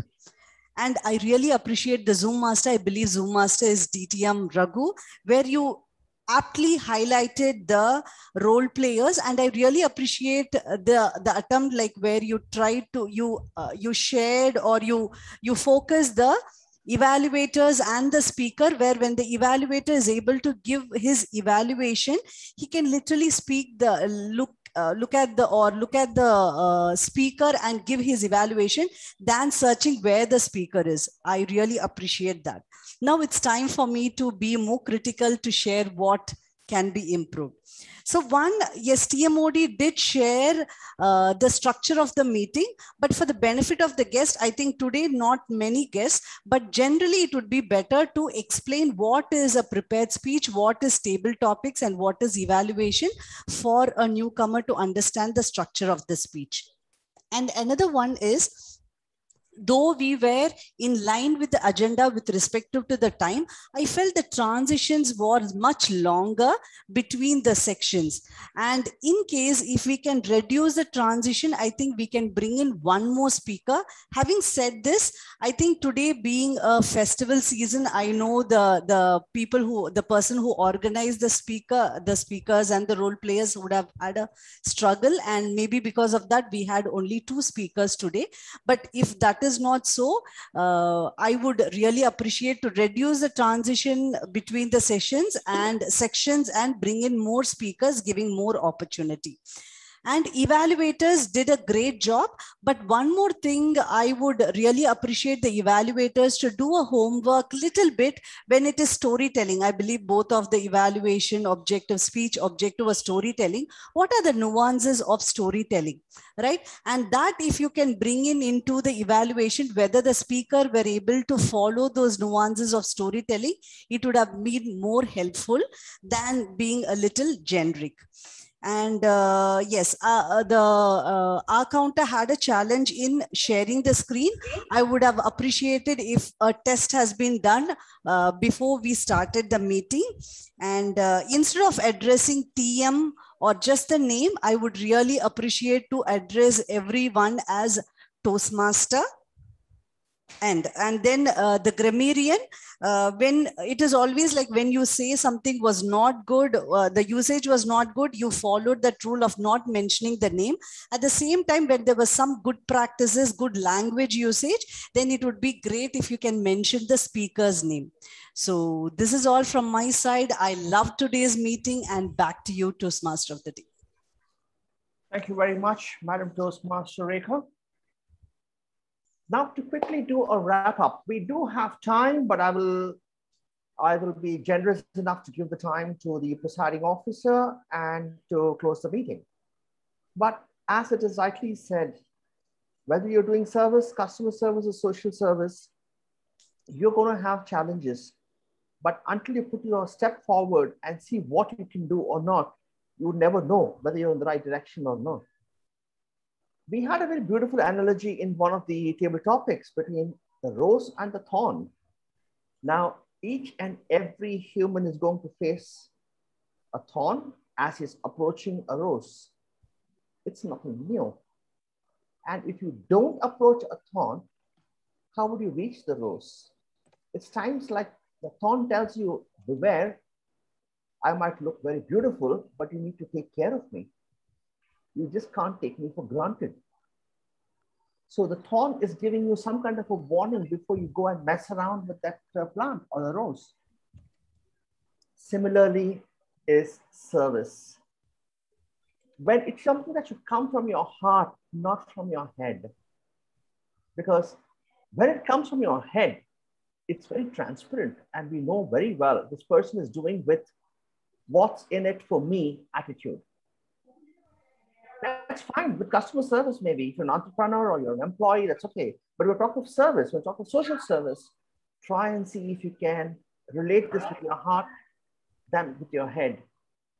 And i really appreciate the zoom master. I believe zoom master is dtm raghu where you aptly highlighted the role players and i really appreciate the the attempt like where you tried to you uh, you shared or you you focus the evaluators and the speaker where when the evaluator is able to give his evaluation he can literally speak the look uh, look at the or look at the uh, speaker and give his evaluation than searching where the speaker is. I really appreciate that now it's time for me to be more critical to share what can be improved. So one, yes, TMOD did share uh, the structure of the meeting, but for the benefit of the guest, I think today not many guests, but generally it would be better to explain what is a prepared speech, what is table topics, and what is evaluation for a newcomer to understand the structure of the speech. And another one is though we were in line with the agenda with respect to the time, I felt the transitions were much longer between the sections. And in case if we can reduce the transition, I think we can bring in one more speaker. Having said this, I think today being a festival season, I know the, the people who, the person who organized the speaker, the speakers and the role players would have had a struggle. And maybe because of that, we had only two speakers today. But if that is not so, uh, I would really appreciate to reduce the transition between the sessions and sections and bring in more speakers, giving more opportunity and evaluators did a great job. But one more thing i would really appreciate the evaluators to do a homework little bit when it is storytelling. I believe both of the evaluation objective speech objective or storytelling what are the nuances of storytelling right? And that if you can bring in into the evaluation whether the speaker were able to follow those nuances of storytelling it would have been more helpful than being a little generic and uh, yes uh, uh, the uh, Ah-Counter had a challenge in sharing the screen. I would have appreciated if a test has been done uh, before we started the meeting. And uh, instead of addressing tm or just the name i would really appreciate to address everyone as toastmaster and and then uh, the grammarian uh, when it is always like when you say something was not good uh, the usage was not good you followed that rule of not mentioning the name. At the same time when there was some good practices good language usage then it would be great if you can mention the speaker's name. So this is all from my side. I love today's meeting and back to you toastmaster of the day. Thank you very much, Madam Toastmaster Rekha. Now to quickly do a wrap up, we do have time, but I will, I will be generous enough to give the time to the presiding officer and to close the meeting. But as it is rightly said, whether you're doing service, customer service or social service, you're going to have challenges. But until you put your step forward and see what you can do or not, you never know whether you're in the right direction or not we had a very beautiful analogy in one of the table topics between the rose and the thorn. Now, each and every human is going to face a thorn as he's approaching a rose. It's nothing new. And if you don't approach a thorn, how would you reach the rose? It's times like The thorn tells you, beware, I might look very beautiful, but you need to take care of me. You just can't take me for granted. So the thorn is giving you some kind of a warning before you go and mess around with that uh, plant or the rose. Similarly is service. When it's something that should come from your heart, not from your head. Because when it comes from your head, it's very transparent and we know very well this person is doing with what's in it for me attitude. That's fine with customer service, maybe if you're an entrepreneur or you're an employee, that's okay. But we're talking of service, we're talking social service. Try and see if you can relate this with your heart than with your head.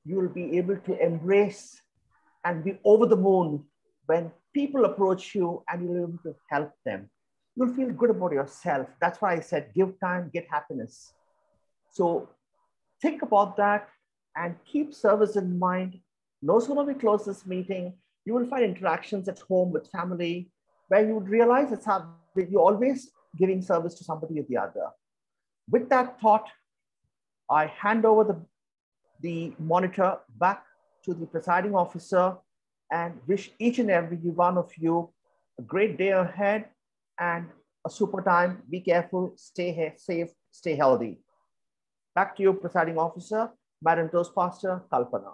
You will be able to embrace and be over the moon when people approach you and you'll be able to help them. You'll feel good about yourself. That's why I said give time, get happiness. So think about that and keep service in mind. No sooner we close this meeting, you will find interactions at home with family where you would realize it's how you're always giving service to somebody or the other. With that thought, I hand over the, the monitor back to the presiding officer and wish each and every one of you a great day ahead and a super time. Be careful, stay safe, stay healthy. Back to you, presiding officer, Madam Toastmaster Kalpana.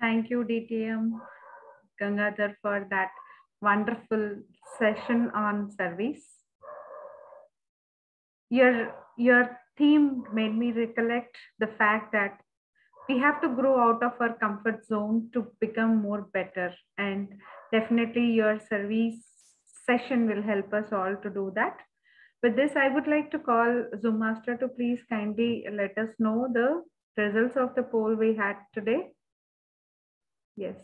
Thank you, DTM Gangadhar, for that wonderful session on service. Your, your theme made me recollect the fact that we have to grow out of our comfort zone to become more better. And definitely your service session will help us all to do that. With this, I would like to call Zoom Master to please kindly let us know the results of the poll we had today. Yes.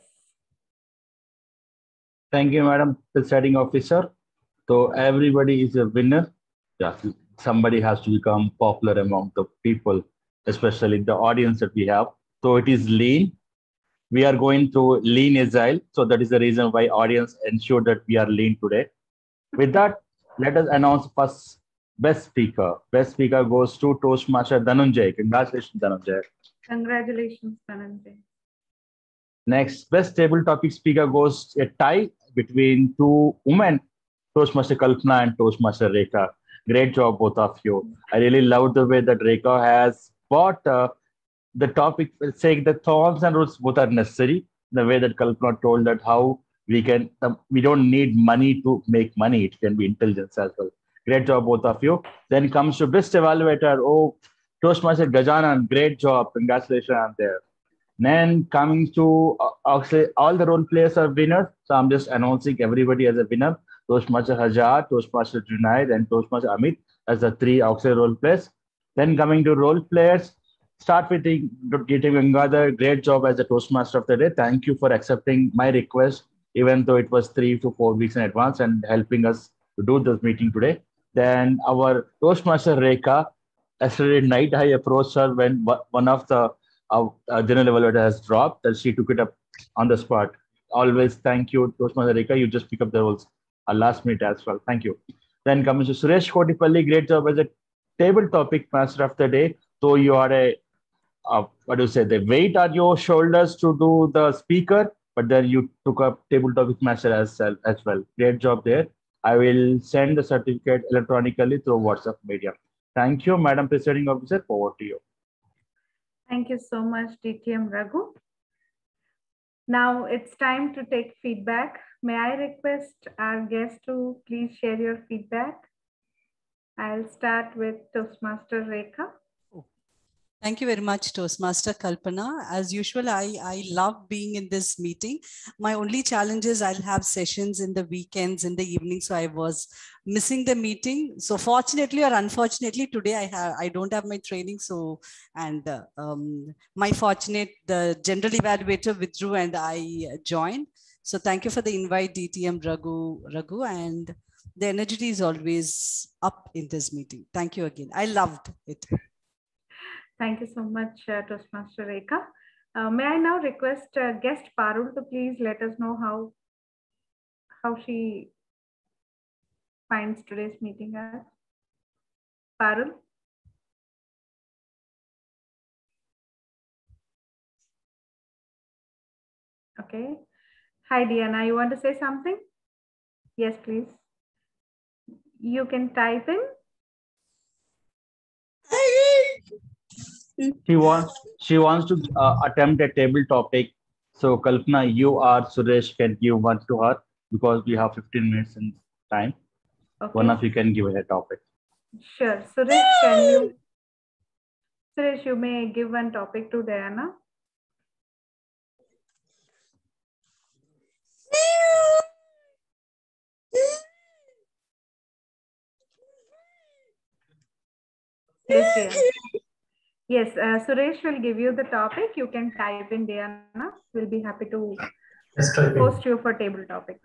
Thank you, Madam Presiding Officer. So everybody is a winner. Yeah, somebody has to become popular among the people, especially the audience that we have. So it is lean. We are going to lean agile. So that is the reason why audience ensure that we are lean today. With that, let us announce first best speaker. Best speaker goes to Toastmaster Dhananjay. Congratulations, Dhananjay. Congratulations, Dhananjay. Next, best table topic speaker goes a tie between two women, Toastmaster Kalpana and Toastmaster Rekha. Great job, both of you. I really love the way that Rekha has brought uh, the topic, saying that thorns and roots both are necessary. The way that Kalpana told that how we can, um, we don't need money to make money. It can be intelligence as well. Great job, both of you. Then comes to best evaluator. Oh, Toastmaster Gajanan, great job. Congratulations on there. Then coming to uh, all the role players are winners. So I'm just announcing everybody as a winner. Toastmaster Hajar, Toastmaster Junaid, and Toastmaster Amit as the three auxiliary role players. Then coming to role players, start with Gita Gangadhar. Great job as the Toastmaster of the day. Thank you for accepting my request, even though it was three to four weeks in advance and helping us to do this meeting today. Then our Toastmaster Rekha, yesterday night I approached her when one of the uh, uh, general evaluator has dropped, that she took it up on the spot. Always thank you, Toastmaster Rekha. You just pick up the roles uh, last minute as well. Thank you. Then comes to Suresh Kotipalli. Great job as a table topic master of the day. So you are a, uh, what do you say, the weight on your shoulders to do the speaker, but then you took up table topic master as, as well. Great job there. I will send the certificate electronically through WhatsApp media. Thank you, Madam Presiding Officer. Over to you. Thank you so much, DTM Raghu. Now it's time to take feedback. May I request our guest to please share your feedback? I'll start with Toastmaster Rekha. Thank you very much, Toastmaster Kalpana. As usual, I, I love being in this meeting. My only challenge is I'll have sessions in the weekends, in the evening. So I was missing the meeting. So fortunately or unfortunately, today I have I don't have my training. So and uh, um, my fortunate the general evaluator withdrew and I joined. So thank you for the invite, DTM Raghu, Raghu, and the energy is always up in this meeting. Thank you again. I loved it. Thank you so much, uh, Toastmaster Rekha. Uh, may I now request uh, guest Parul to please let us know how how she finds today's meeting as Parul. Okay. Hi, Diana. You want to say something? Yes, please. You can type in she wants she wants to uh, attempt a table topic. So Kalpana, you or Suresh can give one to her because we have 15 minutes in time. Okay. One of you can give her a topic. Sure. Suresh, can you? Suresh, you may give one topic to Diana. Yes, Diana. Yes, uh, Suresh will give you the topic. You can type in Diana. We'll be happy to Yes, post you for table topic.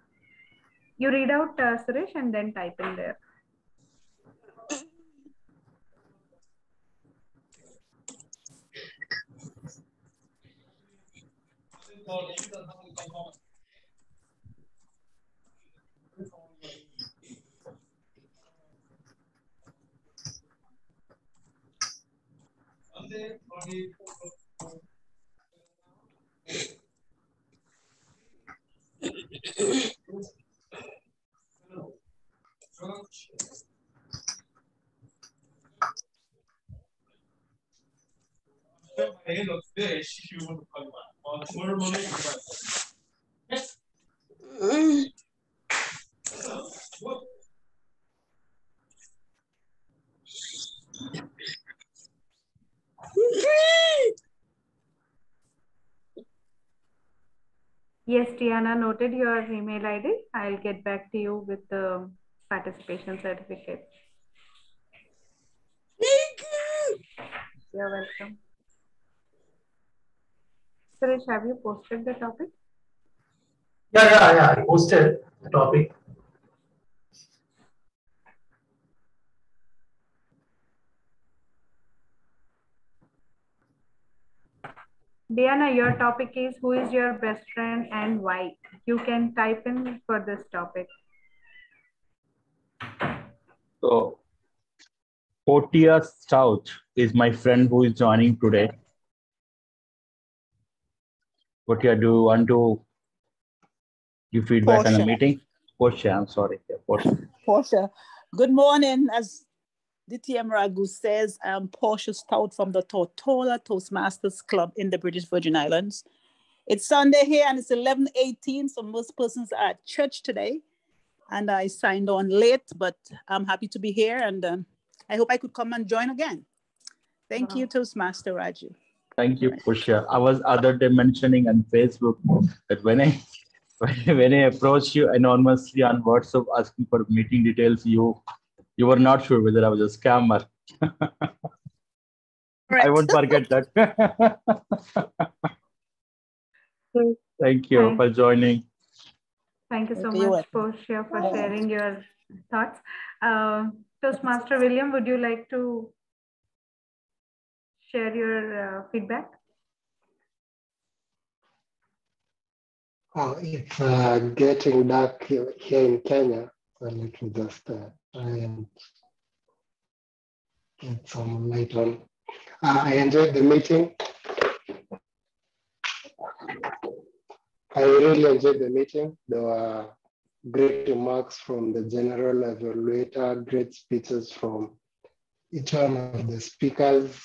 You read out uh, Suresh and then type in there. Yes, Diana, noted your email ID. I'll get back to you with the participation certificate. Thank You're welcome. Suresh, have you posted the topic? Yeah, yeah, yeah. I posted the topic. Diana, your topic is who is your best friend and why? You can type in for this topic. So Portia Stout is my friend who is joining today. Portia, do you want to give feedback on the Portia. meeting? Portia, I'm sorry. Yeah, Portia. Portia. Good morning. As DTM Raghu says, I'm Portia Stout from the Tortola Toastmasters Club in the British Virgin Islands. It's Sunday here and it's 11:18, so most persons are at church today. And I signed on late, but I'm happy to be here and um, I hope I could come and join again. Thank you, Toastmaster Raju. Thank you, Portia. I was other day mentioning on Facebook that when I (laughs) when I approached you anonymously on WhatsApp asking for meeting details, you you were not sure whether I was a scammer. I won't forget that. Thank you Thank- for joining. Thank you so Okay, you're much, for sharing your thoughts. Uh, Toastmaster William, would you like to share your uh, feedback? Oh, it's uh, getting dark here here in Kenya. So let me just uh, try and get some light on. Uh, I enjoyed the meeting. I really enjoyed the meeting. There were great remarks from the general evaluator, great speeches from each one of the speakers.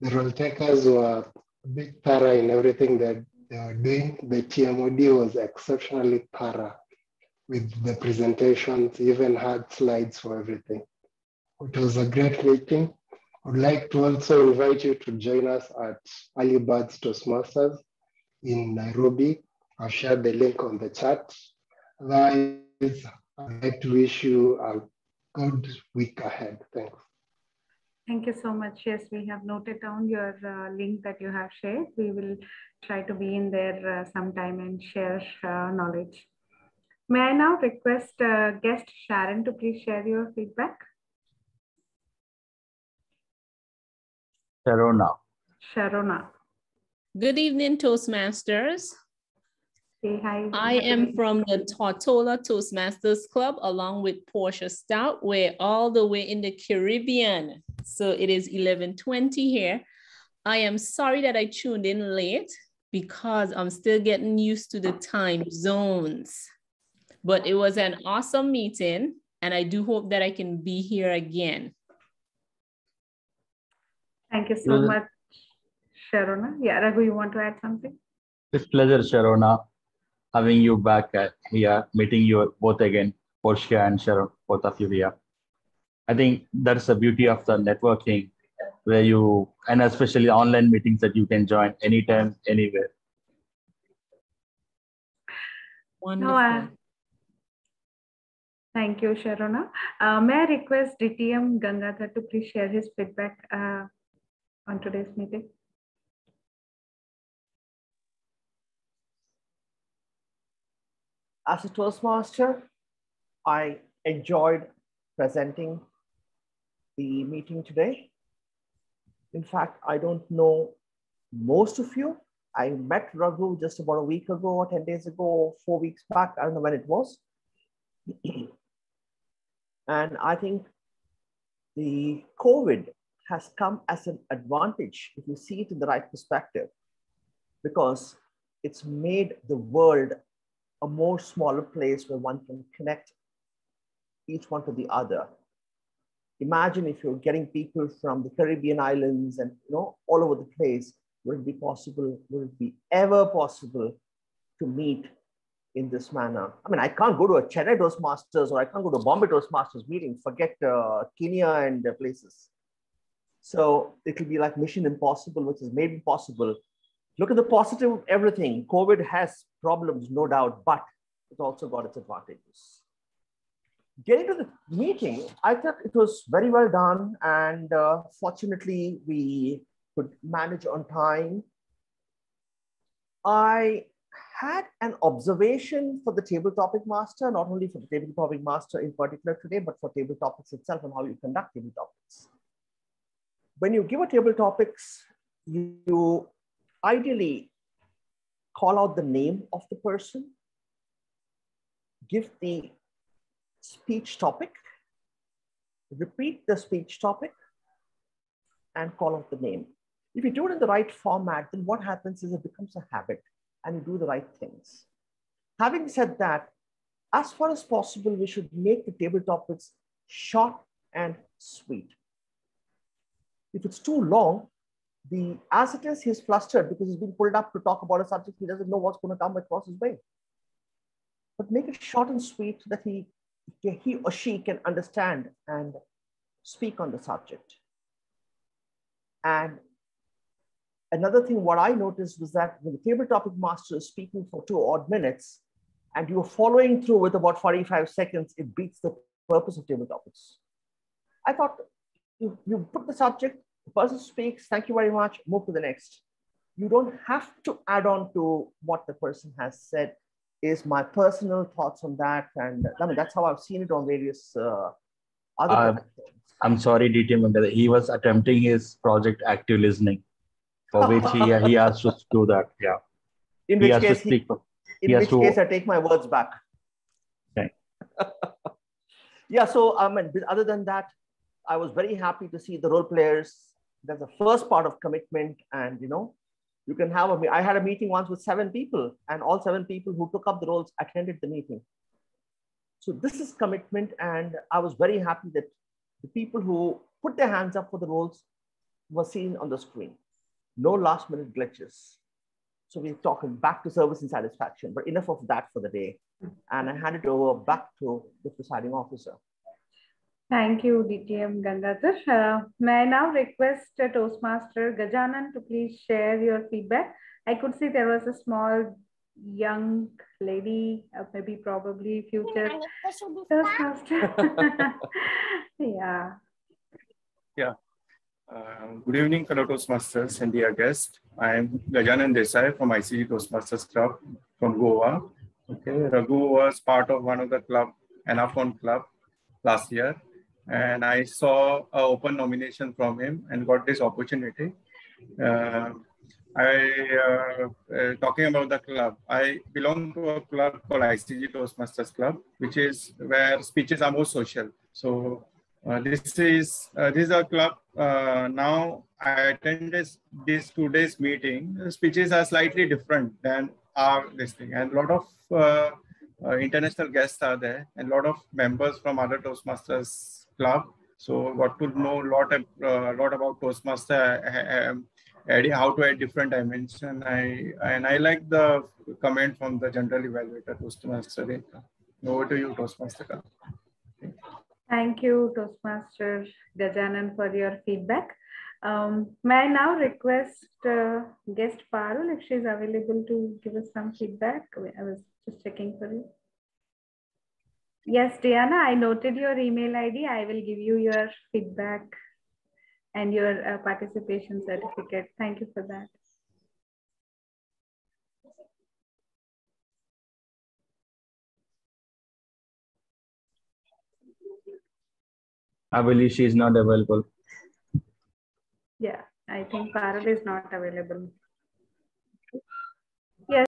The role takers were a bit thorough in everything that they were doing. The TMOD was exceptionally thorough with the presentations, even had slides for everything. It was a great meeting. I'd like to also invite you to join us at Early Birds Toastmasters in Nairobi. I'll share the link on the chat. Otherwise, I'd like to wish you a good week ahead. Thanks. Thank you so much. Yes, we have noted down your uh, link that you have shared. We will try to be in there uh, sometime and share uh, knowledge. May I now request uh, guest Sharon to please share your feedback? Sharona. Sharona. Good evening, Toastmasters. Say hi. I am from the Tortola Toastmasters Club along with Portia Stout. We're all the way in the Caribbean. So it is 1120 here. I am sorry that I tuned in late. because I'm still getting used to the time zones. But it was an awesome meeting, and I do hope that I can be here again. Thank you so much, Sharona. Yeah, Raghu, you want to add something? It's pleasure, Sharona, having you back here, meeting you both again, Portia and Sharon, both of you here. I think that's the beauty of the networking, where you, and especially online meetings that you can join anytime, anywhere. No, uh, thank you, Sharona. Uh, may I request DTM Gangadhar to please share his feedback uh, on today's meeting? As a Toastmaster, I enjoyed presenting the meeting today. In fact, I don't know most of you. I met Raghu just about a week ago, or 10 days ago, four weeks back. I don't know when it was. (clears throat) and I think the COVID has come as an advantage if you see it in the right perspective, because it's made the world a more smaller place where one can connect each one to the other. Imagine if you're getting people from the Caribbean islands and you know all over the place. Would it be possible? Would it be ever possible to meet in this manner? I mean, I can't go to a Chennai Toastmasters or I can't go to a Bombay Toastmasters meeting. Forget uh, Kenya and places. So it'll be like Mission Impossible, which is made possible. Look at the positive of everything. COVID has problems, no doubt, but it's also got its advantages getting to the meeting, I thought it was very well done. And uh, fortunately, we could manage on time. I had an observation for the table topic master, not only for the table topic master in particular today, but for table topics itself and how you conduct table topics. When you give a table topics, you, you ideally call out the name of the person, give the speech topic, repeat the speech topic, and call out the name. If you do it in the right format, then what happens is it becomes a habit and you do the right things. Having said that, as far as possible, we should make the table topics short and sweet. If it's too long, the as it is, he's flustered because he's been pulled up to talk about a subject he doesn't know what's going to come across his way. But make it short and sweet so that he he or she can understand and speak on the subject. And another thing, what I noticed was that when the table topic master is speaking for two odd minutes and you're following through with about 45 seconds, it beats the purpose of table topics. I thought you, you put the subject, the person speaks, thank you very much, move to the next. You don't have to add on to what the person has said is my personal thoughts on that. And I mean, that's how I've seen it on various uh, other Uh, I'm sorry, DTM, Mandela. he was attempting his project active listening, for which he, he has to do that. Yeah. In he which case, to he- in he which to, case I take my words back. Okay. (laughs) yeah, so I mean, other than that, I was very happy to see the role players. That's the first part of commitment. And, you know, you can have a, me- I had a meeting once with seven people and all seven people who took up the roles attended the meeting. So this is commitment. And I was very happy that the people who put their hands up for the roles were seen on the screen. No last minute glitches. So we're talking back to service and satisfaction, but enough of that for the day. And I hand it over back to the presiding officer. Thank you, DTM Gangadhar. Uh, may I now request uh, Toastmaster Gajanan to please share your feedback? I could see there was a small young lady, uh, maybe probably future Toastmaster. (laughs) yeah. Yeah. Uh, good evening, fellow Toastmasters and dear guests. I am Gajanan Desai from ICG Toastmasters Club from Goa. Okay, Raghu was part of one of the club, Anafon Club, last year, and I saw an open nomination from him and got this opportunity. Uh, I uh, talking about the club. I belong to a club called ICG Toastmasters Club, which is where speeches are more social. So Uh, this is uh, this is a club. Uh, now I attended this two days meeting. The speeches are slightly different than our this thing, and a lot of uh, uh, international guests are there, and a lot of members from other Toastmasters club. So got to know a lot of lot about Toastmaster, um, how to add different dimension. I and I like the comment from the general evaluator Toastmaster. Over to you, Toastmaster. Thank you, Toastmaster Gajanan, for your feedback. Um, may I now request uh, guest Parul if she's available to give us some feedback? I was just checking for you. Yes, Diana, I noted your email ID. I will give you your feedback and your uh, participation certificate. Thank you for that. I believe she is not available. Yeah, I think Parul is not available.